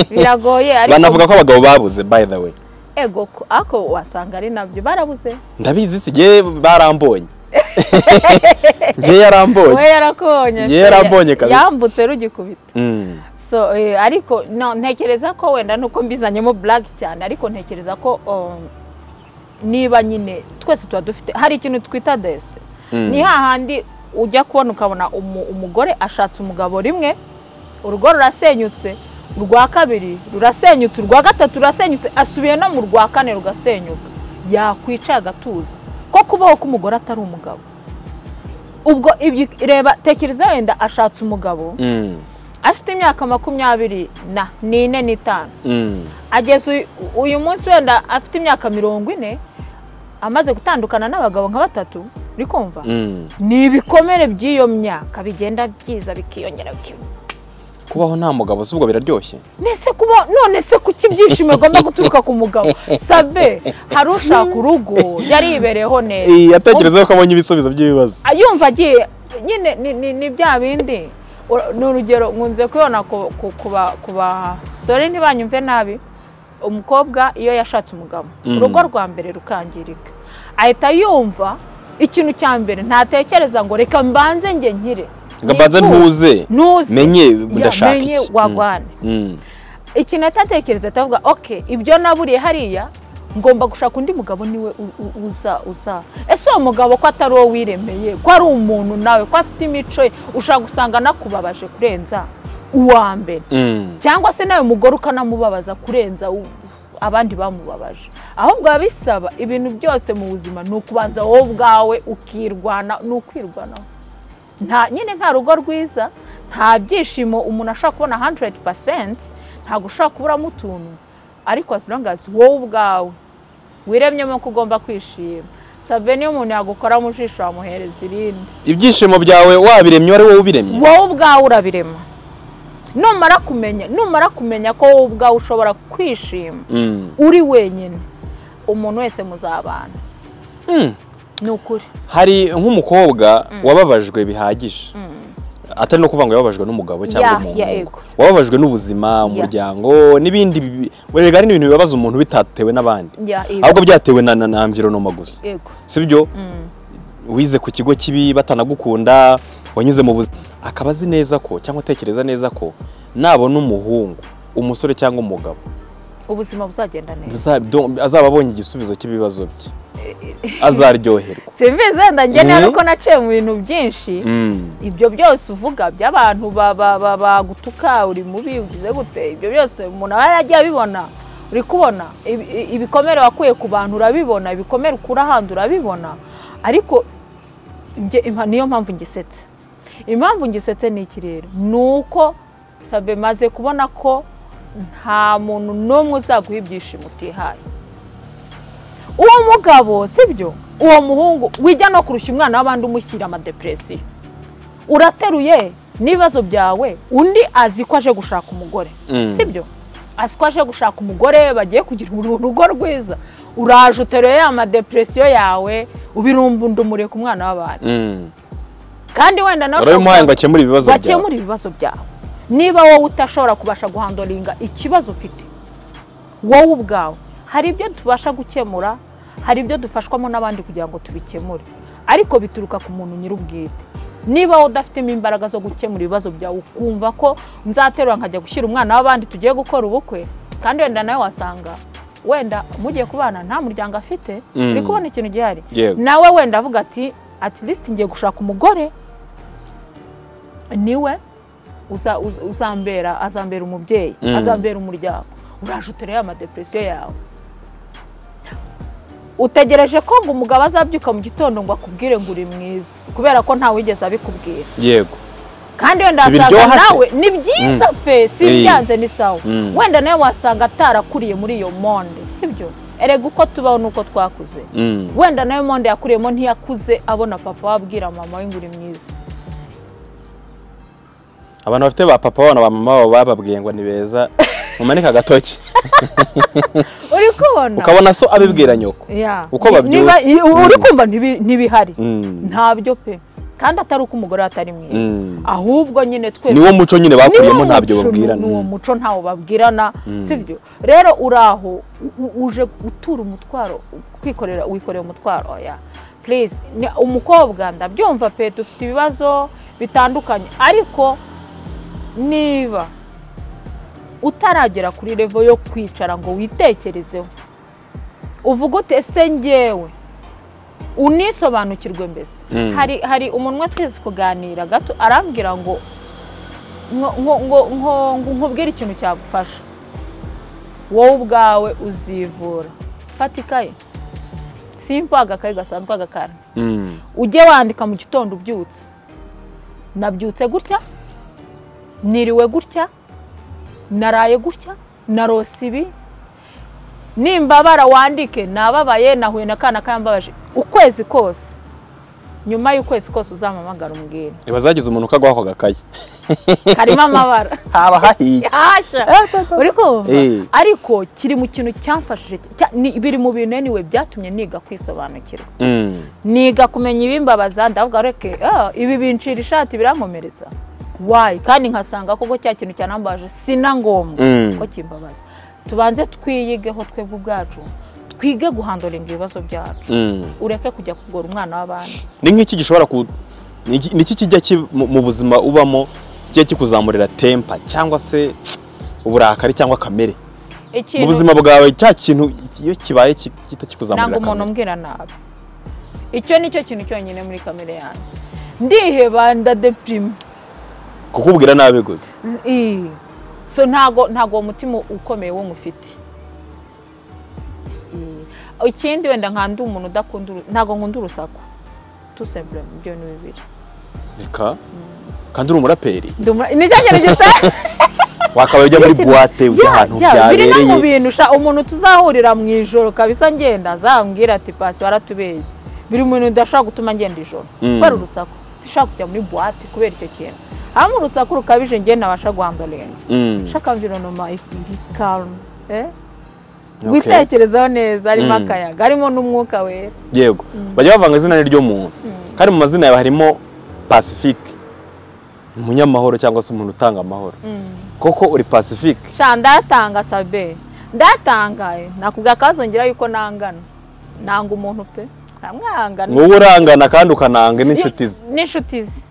Biragoye ariko banavuga ko abagabo babuze by the way. Ego ko ako wasanga ari na byo barabuze. Ndabizi si jye barambonye. Jye yarambonye. We yarakonye Ye se, yarambonye kabisa. yambutse rugikubita. Mm. so eh, ariko ntekereza ko wenda nuko mbizanyemo black cyane ariko ntekereza ko um, niba nyine twese tuba dufite hari ikintu twita desite Mm. ni hahandi ujya kubona ukabona umu- umugore ashatse umugabo rimwe urugo rurasenyutse urwa kabiri rurasenyutse urwa gatatu rurasenyutse asubiye no mu rwa kane rugasenyuka yakwicaye agatuza ko kubaho k'umugore atari umugabo ubwo ibyo reba tekereza wenda ashatse umugabo Mm. afite imyaka makumyabiri na n'ine n'itanu Mm. ageze uyu- uyu munsi wenda afite imyaka mirongo ine amaze gutandukana n'abagabo nka batatu uri kumva Mm. ni ibikomere by'iyo myaka bigenda byiza bikiyongera biki- kubaho nta mugabo si ubwo biraryoshye? Mbese kuba none se kuki ibyishimo bigomba guturuka ku mugabo? Sabe hari ushaka urugo yari yibereyeho neza. Yatekerezaho ko abonye ibisubizo by'ibibazo. Yumva agiye nyine ni- bya bindi. Ni urugero nkunze kubibona ku basore ntibanyumve nabi. Umukobwa iyo yashatse umugabo Mm. urugo rwa mbere rukangirika. Ahita yumva ikintu cya mbere ntatekereza ngo reka mbanze njye nkire. Mbanze ntuze. Menye ndashaka menye iki wagwane. Mm. ikintu atatekereza atavuga ok ibyo naburiye hariya ngomba gushaka undi mugabo ni we uza uza. Ese uwo mugabo ko atari uwo wiremeye? Ko ari umuntu nawe? Ko afite imico ye? Ushobora gusanga anakubabaje kurenza uwa mbere? Mm. cyangwa se nawe mugore ukanamubabaza kurenza abandi bamubabaje? Ahubwo biba bisaba ibintu byose mu buzima ni ukubanza wowe ubwawe ukirwana ni ukwirwanaho. Nta nyine nta rugo rwiza nta byishimo umuntu ashobora kubona 100% ntabwo ushobora kuburamo utuntu. Ariko as long as wowe ubwawe wiremyemo ko ugomba kwishima. Sabe niyo umuntu yagukora mu jisho wamuhereza irindi. Ibyishimo byawe wabiremye wari wowe ubiremye? Wowe ubwawe urabirema. Numara kumenya numara kumenya ko wowe ubwawe ushobora kwishima. Mm. uri wenyine. Umuntu wese muzabana Mm. ni ukuri hari nk'umukobwa wababajwe bihagije. Atari no kuvuga ngo yababajwe n'umugabo cyangwa Ya, ya, umuhungu wababajwe n'ubuzima umuryango n'ibindi werega hari n'ibintu bibabaza umuntu bitatewe n'abandi. Ahubwo byatewe na na, environnement gusa sibyo wize ku kigo kibi batanagukunda wanyuze mu buzima akaba azi neza ko cyangwa atekereza neza ko nabona umuhungu umusore cyangwa umugabo ubuzima buzagenda neza. Azaba abonye igisubizo cy'ibibazo bye. Azaryoherwa. Simbizi wenda njye Mhm. rero ko naciye mu bintu byinshi. Mm. ibyo byose uvuga by'abantu ba- ba- ba- bagutuka uri mubi ugize gute? Ibyo byose umuntu aba yaragiye abibona uri kubona. Ibikomere wakuye ku bantu urabibona. Ibikomere ukura ahandi urabibona. Ariko niyo mpamvu ngisetse. Impamvu ngisetse ni iki rero? Ni uko sabe maze kubona ko nta muntu n'umwe uzaguha ibyishimo utihaye. Uwo mugabo sibyo? Uwo muhungu wijya no kurusha umwana w'abandi umushyira amadepresiyo urateruye n'ibibazo byawe undi azi ko aje gushaka umugore. Mm. sibyo? Azi ko aje gushaka umugore bagiye kugira urugo rwiza. Uraje uteruye ya madepresiyo yawe ubirumbundumuriye ku mwana w'abandi. Mm. kandi wenda nawe urabimuhaye ngo akemure ibibazo byawe. Niba wowe utashobora kubasha guhandoringa ikibazo ufite. Wowe ubwawe. Hari ibyo tubasha gukemura hari ibyo dufashwamo n'abandi kugira ngo tubikemure. Ariko bituruka ku muntu nyir'ubwite. Niba udafitemo imbaraga zo gukemura ibibazo byawe ukumva ko nzaterura nkajya gushyira umwana w'abandi tugiye gukora ubukwe kandi wenda nawe wasanga wenda mugiye kubana nta muryango afite Mm. uri kubona ikintu gihari. Nawe wenda avuga ati at least ngiye gushaka umugore. Niwe uzambera azambera umubyeyi Mm. azambera umuryango. Uraje utereye amadepresiyo yawe. Utegereje ko ngo umugabo azabyuka mu gitondo ngo akubwire ngo uri mwiza? Kubera ko ntawe wigeze abikubwira. Yego. Kandi wenda wasanga nawe ni byiza pe si byanze ni sawa. Mm. wenda nawe wasanga atarakuriye muri iyo monde sibyo erega uko tubaho nuko twakuze. Mm. wenda nawe monde yakuriyemo ntiyakuze abona papa wabwira mama we ngo uri mwiza. Abantu bafite ba papa babo na ba mama babo bababwiye ngo ni beza mumanike agatoki. Uri kubona? Ukabona so abibwira nyoko? Uko babyutse. uri Mm. kumva ntibi- ntibihari. Mm. ntabyo pe. Kandi atari uko umugore atari mwiza. Mm. ahubwo nyine twese niwo muco nyine bakuriyemo niwo ntabyo babwirana ni uwo muco ntawo babwirana sibyo rero uraho u- uje gutura umutwaro kwikorera wikorera umutwaro oya. Please ni- umukobwa ndabyumva pe dufite ibibazo bitandukanye. Ariko niba utaragera kuri revo yo kwicara ngo witekerezeho uvuga ute ese ngewe unisobanukirwe mbese. Mm. hari umwe twize kuganira gato arambwira ngo nkubwire ikintu cyagufasha. Wowe ubwawe uzivura. Fata ikaye. Simpa agakayi gasanzwe agakara Mm. ujye wandika mu gitondo ubyutse. Nabyutse gutya? Niriwe gutya naraye gutya narose ibi nimbabara wandike nababaye nahuye na kana kambabaje. Ukwezi kose. Nyuma y'ukwezi kose uzampamagara umbwire ntibazagize umuntu ukagwaho ako gakayi karimo amabara. Haba hahiye hasha uri kumva? Eh. ariko kiri mu kintu cyamfashije biri mu bintu anyway byatumye niga kwisobanukirwa. Mm. niga kumenya ibimbabaza ndavuga reke ah, ibi bincira ishati birankomeretsa wayi kandi nkasanga koko cya kintu cyanambaje sina ngombwa. Mm. ko kimbabaza. Tubanze twiyigeho twebwe ubwacu twige guhandoringa ibibazo byacu. Mm. ureke kujya kugora umwana w'abandi. Ni nk'iki gishobora ku ni iki- kijya ki- mu buzima ubamo kijya kikuzamurira tempa cyangwa se uburakari cyangwa kamere? Mu buzima bwawe cya kintu iyo kibaye ki- kita ntabwo kikuzamurira umuntu kamere? umbwira nabi. Icyo ni cyo kintu cyonyine muri kamere yanjye. Ndiheba ndadepirime kukubwira nabi gusa. Ii. so ntago ntago uwo mutima ukomeye wo mufite. Ii. ikindi wenda nkandi umuntu udakunda ntago nkunda urusaku. Tusembure ibyo ni bibiri. Reka. Kandi uri umuraperi. Ndi umu- ni cyo kintu gisa? Wakaba ujya muri buwate ujya Ya, ahantu ya, biri no mu byabereye bintu umuntu tuzahurira mu ijoro kabisa ngenda azambwira ati pasi waratubeye. Biri mu bintu bidashobora gutuma ngenda ijoro. Mm. kubera urusaku sishaka kujya muri buwate kubera icyo kintu. Haba urusaku rukabije ngenda nabasha guhandorenga Mm. shaka environoma iri calm eh? Witekerezaho neza harimo Mm. akayaga harimo n'umwuka wera yego. Bajya bavanga izina ry'umuntu kandi mu mazina yawe harimo pacifique umunyamahoro cyangwa se umuntu utanga amahoro. Koko uri pacifique ndatanga sabe. Ndatangaye. Nakubwira akazongera yuko nangana. Nanga umuntu pe. Ntamwangana wowe urangana kandi ukananga n'inshuti ze n'inshuti ze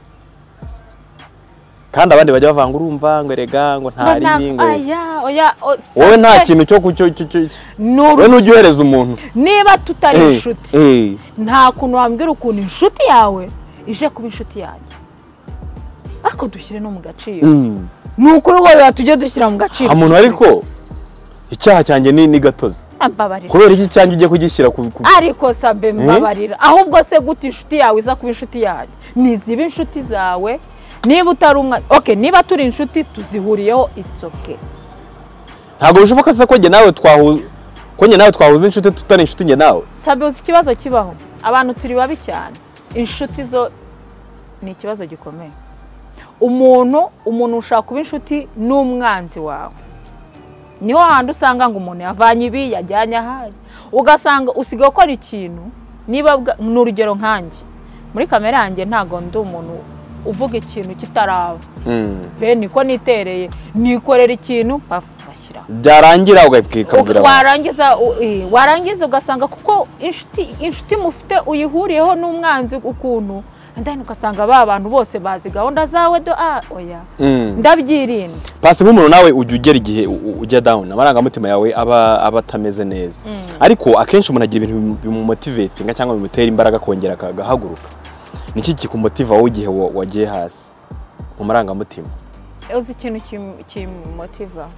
kandi abandi bajya bavanga urumva ngo erega ngo nta ribi ngo wowe nta kintu cyo ku- cyo- ni wowe ntujya uhereza umuntu. Niba tutari Eh, inshuti. eh. nta kuntu wambwira ukuntu inshuti yawe ije kuba inshuti yanjye. Ariko dushyire no mu gaciro. Mm. ni ukuri wowe tujye dushyira mu gaciro. Nta muntu ariko icyaha cyanjye ni ni gatozi. Kubera iki cyanjye ugiye kugishyira ku ariko sabe mbabarira. Ahubwo se gute inshuti yawe iza kuba inshuti yanjye? Niziba inshuti zawe niba utari umwe oke niba turi inshuti tuzihuriyeho itsoke ntabwo bishoboka se ko njye nawe twahuza ko njye nawe twahuza inshuti tutari inshuti njye nawe? Sabe uzi ikibazo kibaho? Abantu turi babi cyane. Inshuti zo ni ikibazo gikomeye. Umuntu umuntu ushaka kuba inshuti n'umwanzi wawe. Niho handi usanga ngo umuntu yavanye ibi yajyanye ahari ugasanga usigaye ukora ikintu niba ni urugero nkanjye. Muri kamere yanjye ntabwo ndi umuntu uvuga ikintu kitaraba Mm. pe niko nitereye nikorera ikintu bafu bashyiraho byarangira ugakabwira abantu. warangiza warangiza ugasanga kuko inshuti inshuti mufite uyihuriyeho n'umwanzi ukuntu ndani ugasanga ba bantu bose bazi gahunda zawe do ah oya. Mm. ndabyirinda. Pasi nk'umuntu nawe ujya ugera igihe ujya down. Amarangamutima yawe aba aba atameze neza. Ariko akenshi umuntu agira ibintu bimu- bimumotivatinga cyangwa bimutera imbaraga akongera agahaguruka ni iki kikumotiva wowe igihe wa- wagiye hasi? Mu marangamutima. Uzi ikintu kim- kimumotiva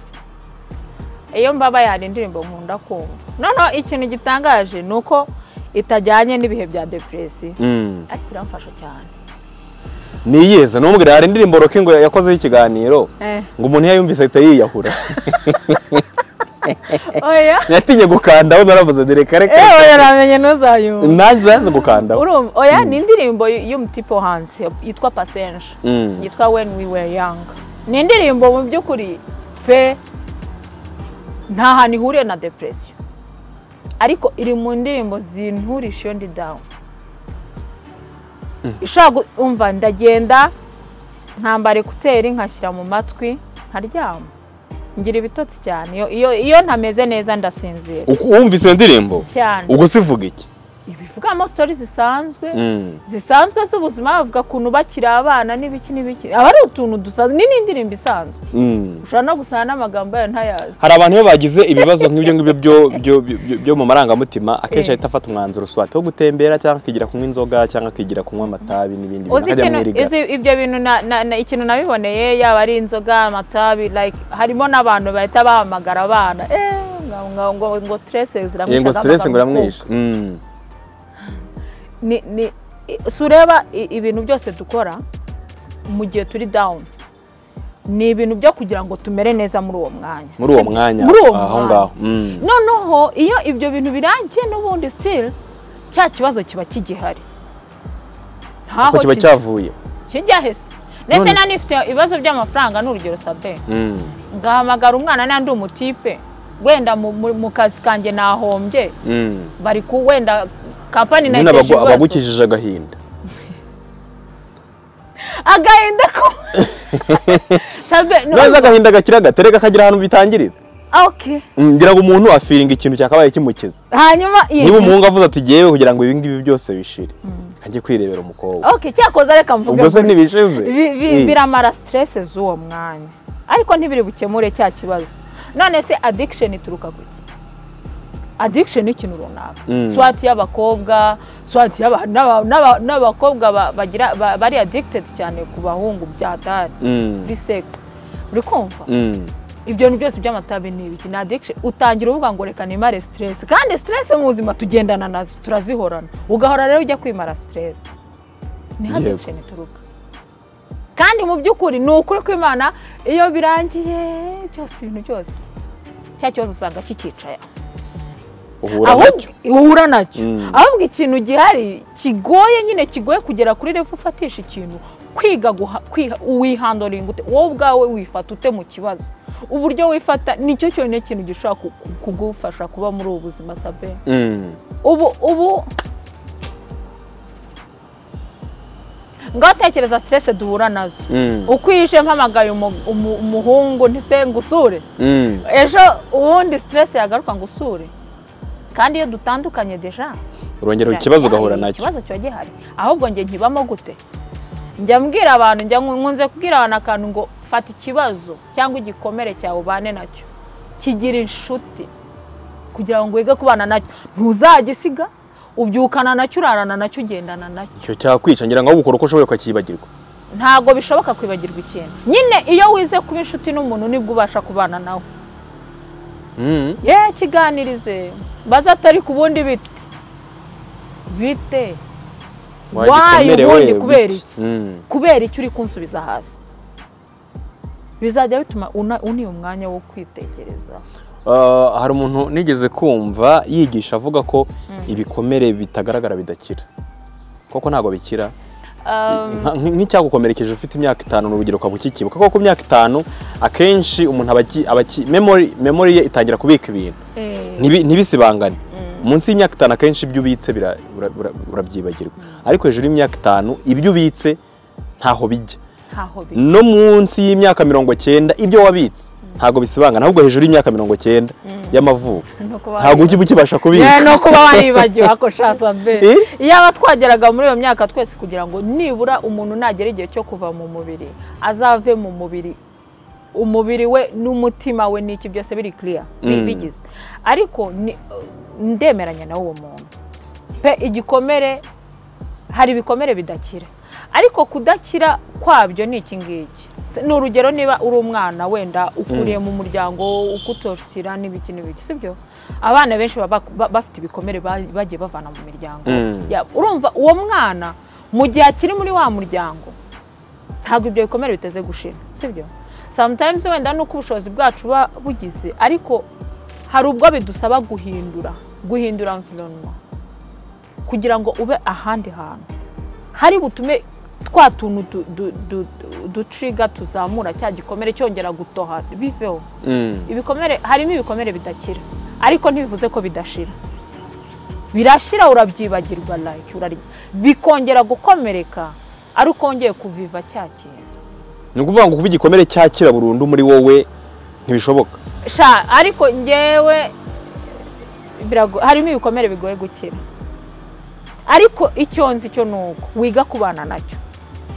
iyo mbaba yari indirimbo nkunda kumva. Noneho ikintu gitangaje ni uko itajyanye n'ibihe bya depresi. Mm. ariko biramfasha cyane. Niyeza numubwira hari indirimbo roke ngo yakozeho ikiganiro. Eh, ngo umuntu iyo yumvise ahita yiyahura. oya. Yatinye gukandaho naravuze dore kare eh oya namenye ntuzayumva nanjye yanze gukandaho oya ni indirimbo y'umutipe hanze yitwa pasenje Mm. yitwa when we were young. Ni indirimbo mu by'ukuri pe nta hantu ihuriye na depresiyo ariko iri mu ndirimbo zinturisha iyo ndi down. Ishobora gu- umva ndagenda nkambara ekuteri nkashyira mu matwi nkaryama. Ngira ibitotsi cyane. Iyo ntameze neza ndasinzira. Wumvise iyo ndirimbo cyane. Ubwo sivuga iki? Ibivugamo sitori zisanzwe. Mm. zisanzwe z'ubuzima bavuga ukuntu bakiri abana n'ibiki n'ibiki. Aba ari utuntu dusanzwe ni n'indirimbo isanzwe. Mm. ushobora no gusana n'amagambo yayo ntayazi. Hari abantu iyo bagize ibibazo nk'ibyo ngibyo byo- mu marangamutima akenshi Eh. ahita afata umwanzuro swate wo gutembera cyangwa akigira kunywa inzoga cyangwa akigira kunywa amatabi n'ibindi bintu. Ibyo bintu ikintu nabiboneye? Yaba ari inzoga amatabi harimo n'abantu bahita bahamagara abana. Eh ngo- ngo ngo ngo stress ziramwisha yego stress ngo agahamagara si ureba ibintu byose dukora mu gihe turi down. Ni ibintu byo kugira ngo tumere neza muri uwo mwanya. Muri uwo mwanya. Muri uwo aho mwanya. ngaho. Mm. noneho iyo ibyo bintu birangiye n'ubundi still cya kibazo kiba kigihari. Ntaho kiba cyavuye. Kijya hese ndetse None- nanifite ibibazo by'amafaranga n'urugero sabe Mm, ngahamagara umwana n'andi umutipe. Wenda mu- kazi kanjye nahombye. Mm. bari wenda kampani nayiteje abagu- ibibazo abagukijije agahinda. Agahinda ko neza agahinda gakira gatereka kagira ahantu bitangirira Mm, ngira ngo umuntu afiringa ikintu cyakabaye kimukiza. Hanyuma niba umuhungu avuze ati jyewe kugira ngo ibi ngibi byose bishire. Ajye kwirebera umukobwa. Cyakoze reka mvuge ubwo se ntibishize? Bi- bi- Eh. biramara stress z'uwo mwanya. Ariko ntibiri bukemure cya kibazo. None se addiction ituruka ku ki? Addiction ni ikintu runaka. Mm. swati y'abakobwa swati n'abakobwa ba- bagira ba- bari addicted cyane ku bahungu bya dari Mm, kuri sex. Uri kumva? Mm. ibyo bintu byose by'amatabi ni ibiki? Ni addiction. Utangira uvuga ngo reka nimare stress. Kandi stress mu buzima tugendana na zo turazihorana. Ugahora rero ujya kwimara stress. Niho addiction ituruka. Kandi mu by'ukuri ni ukuri kw'imana iyo birangiye byose ibintu byose cya kibazo usanga kikicaye. Uhura na cyo Mm. ahubwo ikintu gihari kigoye nyine kigoye kugera kuri refu ufatisha ikintu kwiga wihandoringa ute wowe ubwawe wifata ute mu kibazo uburyo wifata ni cyo cyonyine kintu gishobora ku- ku- kugufasha kuba muri ubu buzima sabe Mm. ubu ubu ngaho tekereza stress duhura na zo Mm. uko ije mpamagaye umu- umu- umuhungu ntise ngusure Mm. ejo ubundi stress yagaruka ngo usure kandi iyo dutandukanye deja urongera ikibazo ugahura na cyo ikibazo kiba gihari. Ahubwo njye nkibamo gute? Njya mbwira abantu njya nku- nkunze kubwira abantu akantu ngo fata ikibazo cyangwa igikomere cyawe ubane na cyo kigira inshuti kugira ngo wige kubana na cyo ntuzagisiga ubyukana na cyo urarana na cyo ugendana na cyo icyo cyakwica ngira ngo ubukora uko ushoboye ukacyibagirwa ntabwo bishoboka kwibagirwa ikintu. Nyine iyo wize kuba inshuti n'umuntu ni bwo ubasha kubana nawe Mm. ye kiganirize. Baza atari ku bundi bite? Bite Wagikomere ubundi kubera iki? Mm. kubera icyo uri kunsubiza hasi? Bizajya bituma uniha umwanya wo kwitekereza Uh, hari umuntu nigeze kumva yigisha avuga ko ibikomere bitagaragara bidakira. Koko ntabwo bikira? Nk'icyagukomerekeje ufite imyaka itanu ni urugero ukaba ukikibuka kuko ku myaka itanu akenshi umuntu aba memory ye itangira kubika ibintu. Eh, Ntibi- ntibisibangane. Munsi y'imyaka itanu akenshi ibyo ubitse urabyibagirwa ariko hejuru y'imyaka itanu ibyo ubitse ntaho bijya. No munsi y'imyaka mirongo cyenda ibyo wabitse ntabwo bisibangana ahubwo hejuru y'imyaka mirongo cyenda y'amavuko. Ni ukuba ntabwo ujya ukibasha Yeah, kubika. No kuba waribagiwe ako shasa be Eh? iyaba twageraga muri iyo myaka twese kugira ngo nibura umuntu nagera igihe cyo kuva mu mubiri azave mu mubiri umubiri we n'umutima we n'iki byose biri clear bi- Mm. ariko ndemeranya na uwo muntu. Pe igikomere hari ibikomere bidakira. Ariko kudakira kwabyo ni iki ngiki? Ni urugero niba uri umwana wenda ukuriye mu muryango ukutotira n'ibiki n'ibiki sibyo? Abana benshi baba ba- bafite ibikomere ba- bagiye bavana mu miryango. Mm. Ya, urumva uwo mwana mu gihe akiri muri wa muryango ntabwo ibyo bikomere biteze gushira sibyo? Sometimes wenda nuko ubushobozi bwacu buba bugize ariko hari ubwo bidusaba guhindura guhindura environment kugira ngo ube ahandi hantu. Hari butume twa tuntu du- du- du- du- duciga tuzamura cya gikomere cyongera gutoha. Biveho. Mm. ibikomere harimo ibikomere bidakira. Ariko ntibivuze ko bidashira. Birashira urabyibagirwa bikongera gukomereka ari uko wongeye kuviva cya kintu. Ni ukuvuga ngo kuba igikomere cyakira burundu muri wowe ntibishoboka. Sha ariko ngewe harimo ibikomere bigoye gukira. Ariko icyo nzi cyo ni uko wiga kubana na cyo.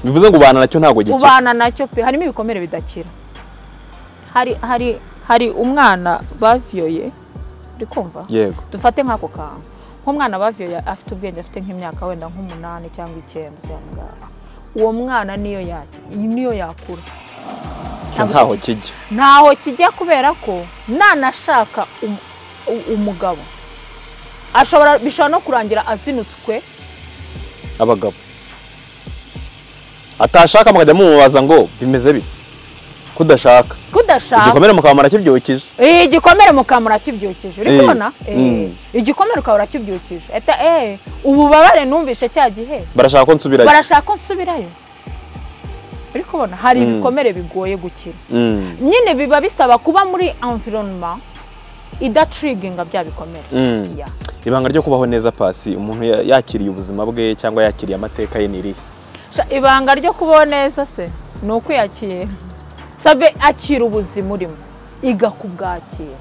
Bivuze ngo ubana na cyo ntabwo gikira. Ubana na cyo pe harimo ibikomere bidakira. Hari hari hari umwana baviyoye uri kumva? Yego. Dufate nk'ako kantu. Nk'umwana baviyoye afite ubwenge afite nk'imyaka wenda nk'umunani cyangwa icyenda cyangwa uwo mwana niyo ya niyo yakura. Ntaho kijya. Ntaho kijya kubera ko nanashaka um- umugabo. Ashobora bishobora no kurangira azinutswe. Abagabo. Atashaka mukajya mumubaza ngo bimeze bite? Kudashaka. Kudashaka? Igikomere mukaba murakibyukije Eh, igikomere mukaba murakibyukije uri Eh, kubona? Eh, mm. igikomere ukaba urakibyukije Eta, eh, ububabare numvishe cya gihe. Barashaka ko nsubirayo barashaka ko nsubirayo uri kubona? Hari Mm. ibikomere bigoye gukira. Mm, nyine biba bisaba kuba muri environment idatiriginga bya bikomere. Ya. ibanga ryo kubaho neza pasi umuntu ya- yakiriye ubuzima bwe cyangwa yakiriye amateka ye ni irihe ibanga ryo kubaho neza se ni ukwiyakira. Sabe akira ubuzima urimo iga kubwakira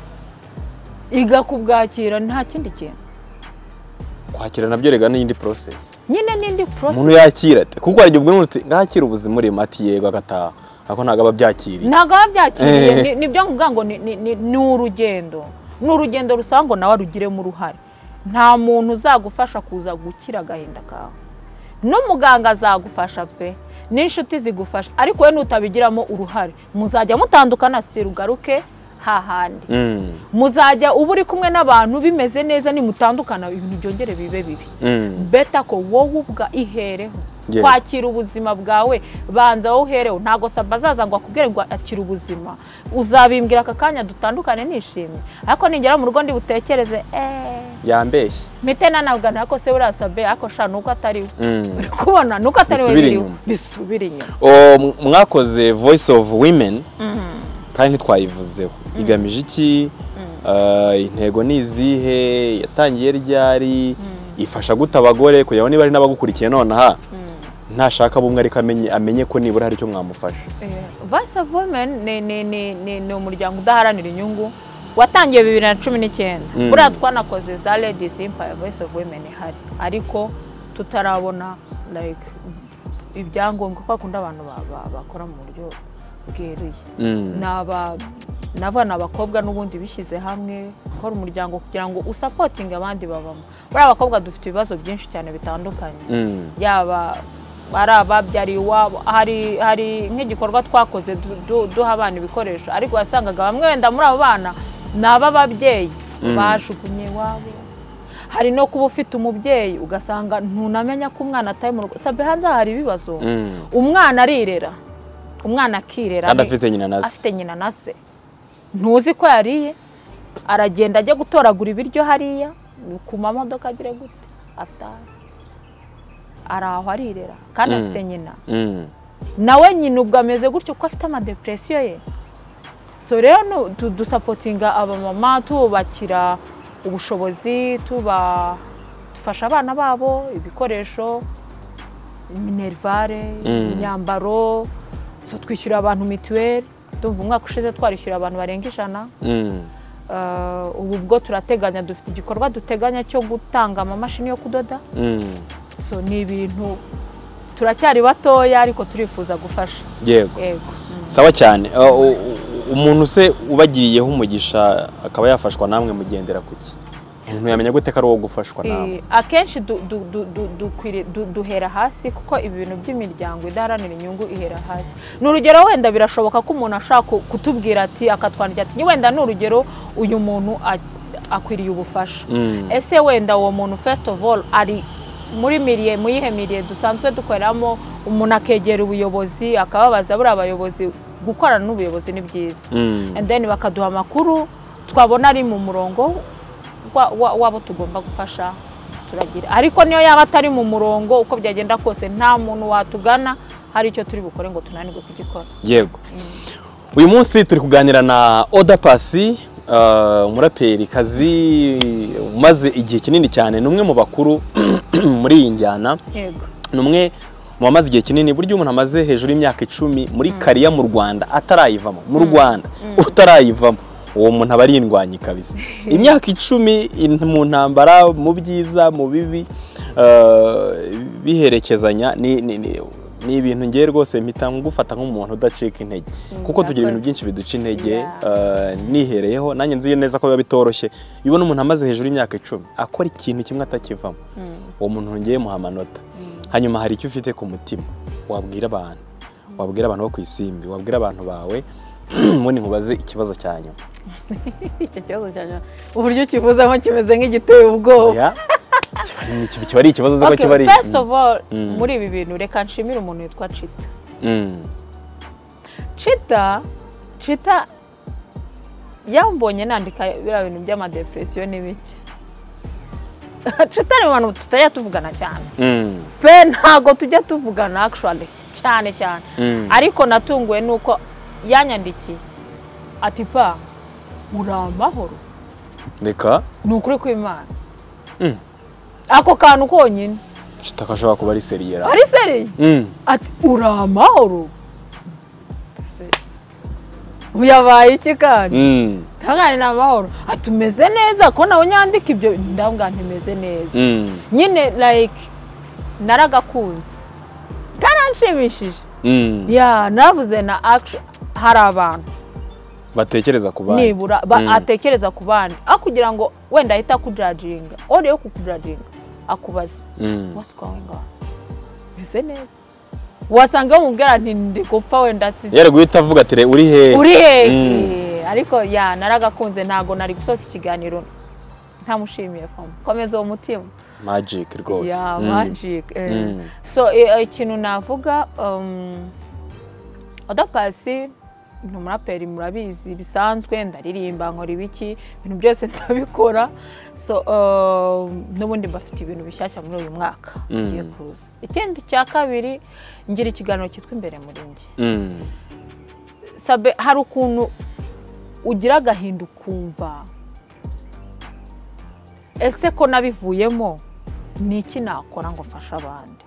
iga kubwakira nta kindi kintu. Kwakira na byo rega n'iyindi process. Nyine n'indi process. Umuntu yakira ate? Kuko hari igihe ubwo uti ngakira ubuzima urimo. Ati yego agataha ariko ntabwo aba abyakiriye. Ntabwo aba byakiriye Eh. ni- ni byo nguvuga ngo ni- urugendo. Ni urugendo rusaba ngo nawe arugiremo uruhare. Nta muntu uzagufasha kuza gukira agahinda kawe. N'umuganga azagufasha pe. N'inshuti zigufasha. Ariko we nutabigiramo uruhare. Muzajya mutandukana sitira ugaruke hahandi. Mm, muzajya uba uri kumwe n'abantu bimeze neza nimutandukana ibintu byongere bibe bibi. Mm. beta ko wowe ubwa ihereho. Kwakira ubuzima bwawe banza wowe uhereho. Ntabwo saba azaza ngo akubwire ngo akira ubuzima. Uzabimbwira aka kanya dutandukane nishimye. Ariko ningera mu rugo ndi butekereze eee yambeshye mpite nanabwanira ko se buriya sabe ariko sha nuko atari we Mm. uri kubona nuko atari we Bisubire biriwe. inyuma. bisubire inyuma. O, m- mwakoze voice of women. Kandi ntitwayivuzeho. Igamije iki? Uh, intego ni izihe? Yatangiye ryari? Ifasha gute abagore kugira ngo niba ari n'abagukurikiye nonaha? Ntashaka bumwe ariko amenye, ko nibura hari icyo mwamufasha voice of women ni, umuryango udaharanira inyungu watangiye bibiri na cumi n'icyenda. Mm. buriya twanakoze za ladies empire voice of women ihari. Ariko tutarabona like ibyangombwa ko bakunda abantu ba- ba- bakora mu buryo bweruye. Mm. ni abakobwa n'ubundi bishyize hamwe gukora umuryango kugira ngo usapotinge abandi babamo. Buriya abakobwa dufite ibibazo byinshi cyane bitandukanye. Mm. yaba ari ababyariye iwabo hari hari nk'igikorwa twakoze du- du- duha abana ibikoresho. Ariko wasangaga bamwe wenda muri abo bana ni ab'ababyeyi Mm. bajugunye iwabo. Hari no kuba ufite umubyeyi ugasanga ntunamenya ko umwana atari mu rugo. Sabe hanze hari ibibazo. Umwana arirera. Umwana akirera kandi afite nyina na se. Afite nyina na se. Ntuzi ko yariye. Aragenda ajya gutoragura ibiryo hariya. Ku mamodoka agire gute? Ataha. Ari aho arirera. Kandi Mm. afite nyina. Mm. nawe nyina ubwo ameze gutyo ko afite amadepresiyo ye. So rero dusapotinga abamama tububakira ubushobozi tuba dufasha abana babo ibikoresho minerivare Mm. imyambaro so twishyurira abantu mituweli ndumva umwaka ushize twarishyura abantu barenga ijana. Mm. Uh, ubu bwo turateganya dufite igikorwa duteganya cyo gutanga amamashini yo kudoda. Mm. so ni ibintu turacyari batoya ariko turifuza gufasha. Yego. Yego. Sawa cyane. Uh, umuntu se ubagiriyeho umugisha akaba yafashwa namwe mugendera ku ki? Umuntu yamenya gute ko ari uwo gufashwa nawe akenshi du- du- du- du- dukwiriye- du- duhera hasi kuko ibi bintu by'imiryango idaharanira inyungu ihera hasi. Ni urugero wenda birashoboka ko umuntu ashaka ku- kutubwira ati akatwandikira ati wenda ni urugero uyu muntu akwiriye ubufasha. Mm. ese wenda uwo muntu first of all ari muri miriye mu yihe miriye dusanzwe dukoreramo? Umuntu akegera ubuyobozi akababaza buriya abayobozi gukorana n'ubuyobozi ni byiza. Mm. and then bakaduha amakuru twabona ari mu murongo w'abo tugomba gufasha turagira. Ariko niyo yaba atari mu murongo uko byagenda kose nta muntu watugana hari icyo turi bukore ngo tunanirwe kugikora. Yego. Uyu munsi turi kuganira na oda pasi uh, umuraperi kazi umaze igihe kinini cyane. Ni umwe mu bakuru muri iyi njyana. Yego. Ni umwe mu bamaze igihe kinini buryo umuntu amaze hejuru y'imyaka icumi muri kariya mu rwanda atarayivamo. Mu rwanda utarayivamo. Uwo muntu aba ari indwanyi kabisa. Imyaka icumi mu ntambara mu byiza mu bibi uh, biherekezanya ni, ibintu ngiye rwose mpita ngufata nk'umuntu udacika intege. Kuko tugira ibintu byinshi biduca intege uh, nihereyeho nanjye nzi neza ko biba bitoroshye. Iyo ubona umuntu amaze hejuru y'imyaka icumi akora ikintu kimwe atakivamo. Uwo muntu ngiye muha amanota. Hanyuma hari icyo ufite ku mutima. Wabwira abantu. Wabwira abantu bo ku isimbi. Wabwira abantu bawe. Ubundi nkubaze ikibazo cya nyuma. Icyo kibazo cyane uburyo ukivuzamo kimeze nk'igiteye ubwoba. Kiba ari- kiba kiba ari ikibazo uzi ko kiba ari first of all Mm. muri ibi bintu reka nshimire umuntu witwa cita cita cita yambonye nandika biriya bintu by'amadepresiyo n'ibiki. Cita ni mu bantu tutajya tuvugana cyane. Mm. pe ntabwo tujya tuvugana actually cyane cyane. Mm. ariko natunguwe nuko yanyandikiye. Ati pa uri amahoro reka. Ni ukuri kw'imana Mm. ako kantu konyine. Shita ko ashobora kuba ari seriyera. Ari seriye Mm. ati uri amahoro Ese, ubu yabaye iki kandi Mm. ntangane ni amahoro ati umeze neza? Ko nawe nyandika ibyo? Ndabwa ntimeze neza. Mm. nyine like naragakunze karanshimishije Mm. ya navuze na action hari abantu. Batekereza ku bandi. Nibura Mm. atekereza ku bandi. Aho kugira ngo wenda ahite akujajinga ore yo kukujajinga akubaza Mm. what's going on meze neza. Wasanga iyo mubwira nti ndi gupfa wenda si yari guhita avuga ati "Re, uri he uri hehe. Mm. ariko ya naragakunze ntabwo nari gusoza ikiganiro. Ntamushimiye famo komeza uwo mutima. Magic rwose. Ya magic eh. So ikintu navuga um, oda pasi ni umuraperi murabizi bisanzwe ndaririmba nkora ibiki ibintu byose ndabikora. So um, n'ubundi mbafite ibintu bishyashya muri uyu mwaka. Mm. bigiye kuza. Ikindi cya kabiri ngira ikiganiro cyitwa imbere muri njye. Mm. sabe hari ukuntu ugira agahinda ukumva ese ko nabivuyemo ni iki nakora ngo mfashe abandi?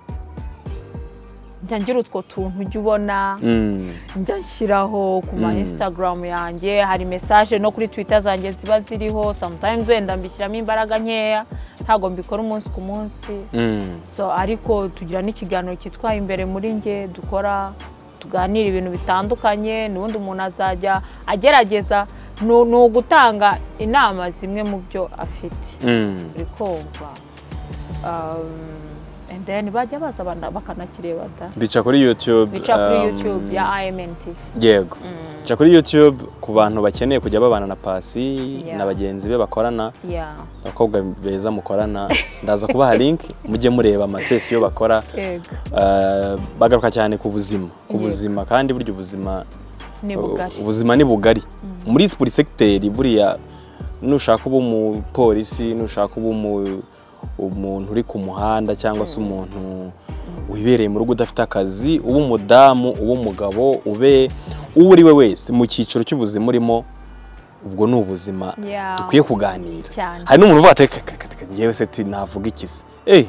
Njya ngira utwo tuntu ujya ubona Mm. njya nshyiraho ku ma Mm. instagram yanjye hari mesaje no kuri twitter zanjye ziba ziriho sometimes wenda mbishyiramo imbaraga nkeya ntabwo mbikora umunsi ku munsi Mm. so ariko tugira n'ikiganiro cyitwa imbere muri nge dukora tuganira ibintu bitandukanye n'ubundi umuntu azajya agerageza ni ugutanga inama zimwe mu byo afite uri kumva Um, and then bajya baza bakanakireba da bica kuri youtube bica kuri um, youtube ya imn tv yego. Mm, bica kuri youtube ku bantu bakeneye kujya babana na pasi na bagenzi be bakorana. Abakobwa beza mukorana. Ndaza kubaha link mujye mureba amasesiyo bakora. Uh, bagaruka cyane ku buzima. Ku buzima kandi burya ubuzima ubuzima ni bugari. Muri buri segiteri buriya nushaka uba umupolisi nushaka uba umu- umuntu uri ku muhanda cyangwa se umuntu wibereye mu rugo udafite akazi uba umudamu uba umugabo ube uwo uri we wese. Mu cyiciro cy'ubuzima urimo ubwo ni ubuzima dukwiye kuganira. Hari n'umuntu uvuga ati "Reka, se navuga iki se? Eh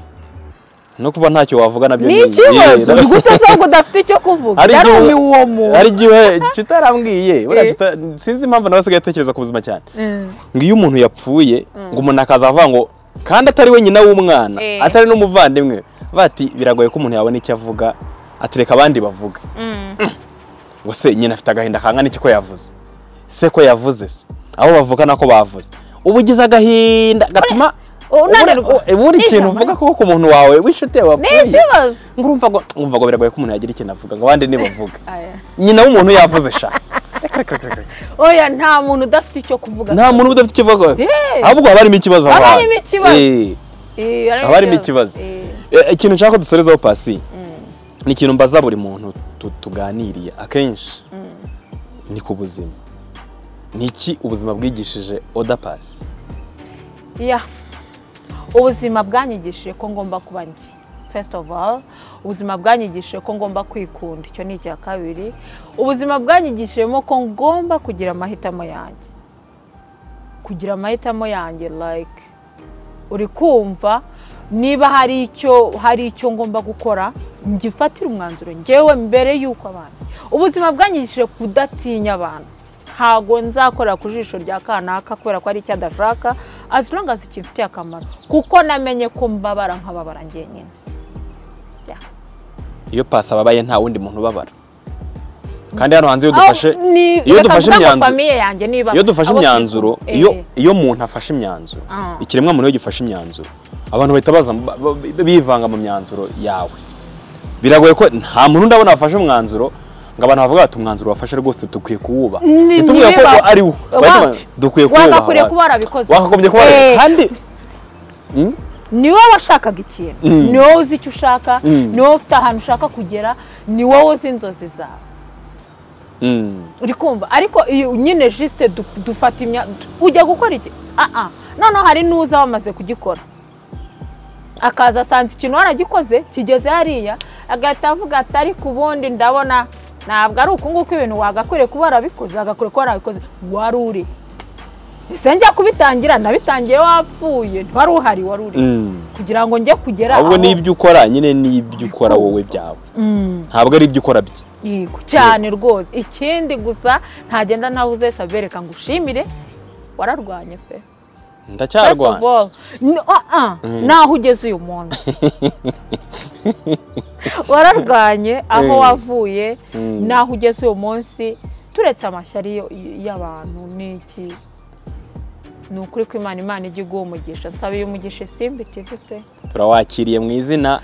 no kuba ntacyo wavuga na byo ni ikibazo Eh, gute se ngo udafite icyo kuvuga. Yari uwo muntu. hari igihe kitarambwiye Eh. Sinzi impamvu nawe asigaye atekereza ku buzima cyane. Mm. ngo iyo umuntu yapfuye ngo umuntu akaza avuga ngo kandi atari we nyina w'umwana. Eh. atari n'umuvandimwe. Bati biragoye ko umuntu yabona icyo avuga atereka abandi bavuga Mm. ngo se nyina afite agahinda kangana iki ko yavuze? Se ko yavuze se? Abo bavuga nako bavuze. Uba ugize agahinda gatuma ikintu Nijambo. uvuga kuko ku muntu wawe w'inshuti yawe wapfuye ngo urumva ngo biragoye ko umuntu yagira ikintu avuga ngo abandi nibavuga Aya. nyina w'umuntu yavuze sha? Oya nta muntu udafite icyo kuvuga. Nta muntu udafite icyo avuga Eh. ahubwo haba harimo ikibazo Haba harimo ikibazo. Eh. Eh, harimo haba harimo ikibazo ikintu nshaka ko dusorezaho pasi. Mm, ni ikintu mbaza buri muntu tu- tuganiriye. Akenshi mm. ni ku buzima. Ni iki ubuzima bwigishije oda pasi? Ubuzima bwanyigishije ko ngomba kuba njye first of all ubuzima bwanyigishije ko ngomba kwikunda. Icyo ni icya kabiri ubuzima bwanyigishijemo ko ngomba kugira amahitamo yanjye. Kugira amahitamo yanjye like uri kumva niba hari icyo hari icyo ngomba gukora ngifatire umwanzuro. Ngewe mbere y'uko abandi ubuzima bwanyigishije kudatinya abantu. Ntabwo nzakorera ku jisho rya kanaka kubera ko ari icyo adashaka as long as kimfitiye akamaro. Kuko namenye ko mbabara nkababara njyenyine. Iyo pasi ababaye nta wundi muntu ubabara. Kandi hano hanze iyo dufashe iyo dufashe imyanzuro- iyo dufashe abo imyanzuro iyo Eh, iyo umuntu afashe imyanzuro Ah. ikiremwa muntu iyo gifashe imyanzuro abantu bahita baza ba- ba- bivanga mu myanzuro yawe. Biragoye ko nta muntu ndabona wafashe umwanzuro ngo abantu bavuga bati umwanzuro wafashe rwose dukwiye kuwubaha. Ni- ntitubwire ko ari wo dukwiye kuwubaha. wakagombye kuba Eh, kandi Mm? Ni wowe washakaga ikintu. Mm. ni wowe uzi icyo ushaka. Mm. ni wowe ufite ahantu ushaka kugera. Ni wowe uzi inzozi zawe. Mm. uri kumva? Ariko iyo nyine jisite du- dufata imya ujya gukora iki? Aha noneho hari n'uza wamaze kugikora. Akaza asanze ikintu waragikoze kigeze hariya agahita avuga ati ariko ubundi ndabona ntabwo ari uku nguku ibintu wagakwiriye kuba warabikoze wagakwiriye kuba warabikoze. Wari uri. Ese njya kubitangira nabitangiye wapfuye. Ntiwari uhari wari uri Mm. kugira ngo njye kugera ahubwo n'ibyo ukora nyine n'ibyo ukora wowe byawe. Mm. ntabwo ari ibyo ukora bye. Yego cyane rwose. Ikindi gusa ntagenda ntabuze sabereka ngo ushimire wararwanye pe. Ndacyarwanya ah, ah, naho ugeze uyu munsi. Wararwanye aho Mm. wavuye Mm. naho ugeze uyu munsi turetse amashyari y'abantu. N'iki ni ukuri ko imana imana ijya iguha umugisha. Nsabiye umugisha isimbi tivi pe. Turawakiriye mu izina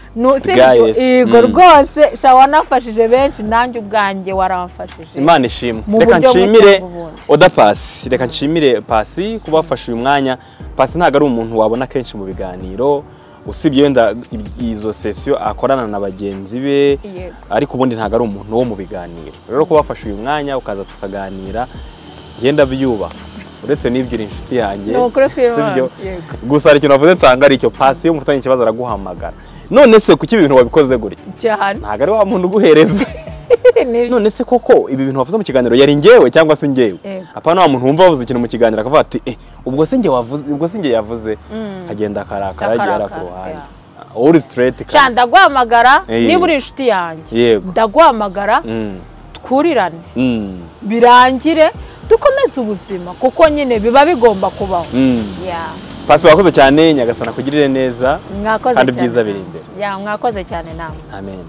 ibyo, Yesu. yego Mm. rwose sha wanafashije benshi nanjye ubwanjye waramfashije. Imana ishimwe reka nshimire oda pasi. Reka nshimire pasi kuba wafashe uyu mwanya. Pasi ntabwo ari umuntu wabona kenshi mu biganiro. Usibye wenda izo sesiyo akorana na bagenzi be ariko ubundi ntabwo ari umuntu wo mu biganiro. Rero kuba wafashe uyu mwanya ukaza tukaganira ngenda byubaha uretse n'ibyo inshuti yanjye sibyo gusa hari ikintu wavuze nsanga ari icyo pasi iyo mufitanye ikibazo araguhamagara. None se kuki ibi bintu wabikoze gutya? Ntabwo ari wa muntu uguhereza. None se koko ibi bintu wavuze mu kiganiro yari ngewe cyangwa se ngewe apana wa muntu wumva wavuze ikintu mu kiganiro akavuga ati eh ubwo se nge yavuze? Mm. akagenda akarakara agera ku ruhande uri Sha kabisa. ndaguhamagara niba uri inshuti yanjye. Ndaguhamagara Mm. twurirane. Mm. birangire dukomeze ubuzima kuko nyine biba bigomba kubaho Mm. Yeah. pasi wakoze cyane nyagasana kugirire neza kandi ibyiza biri imbere mwakoze cyane namwe amen.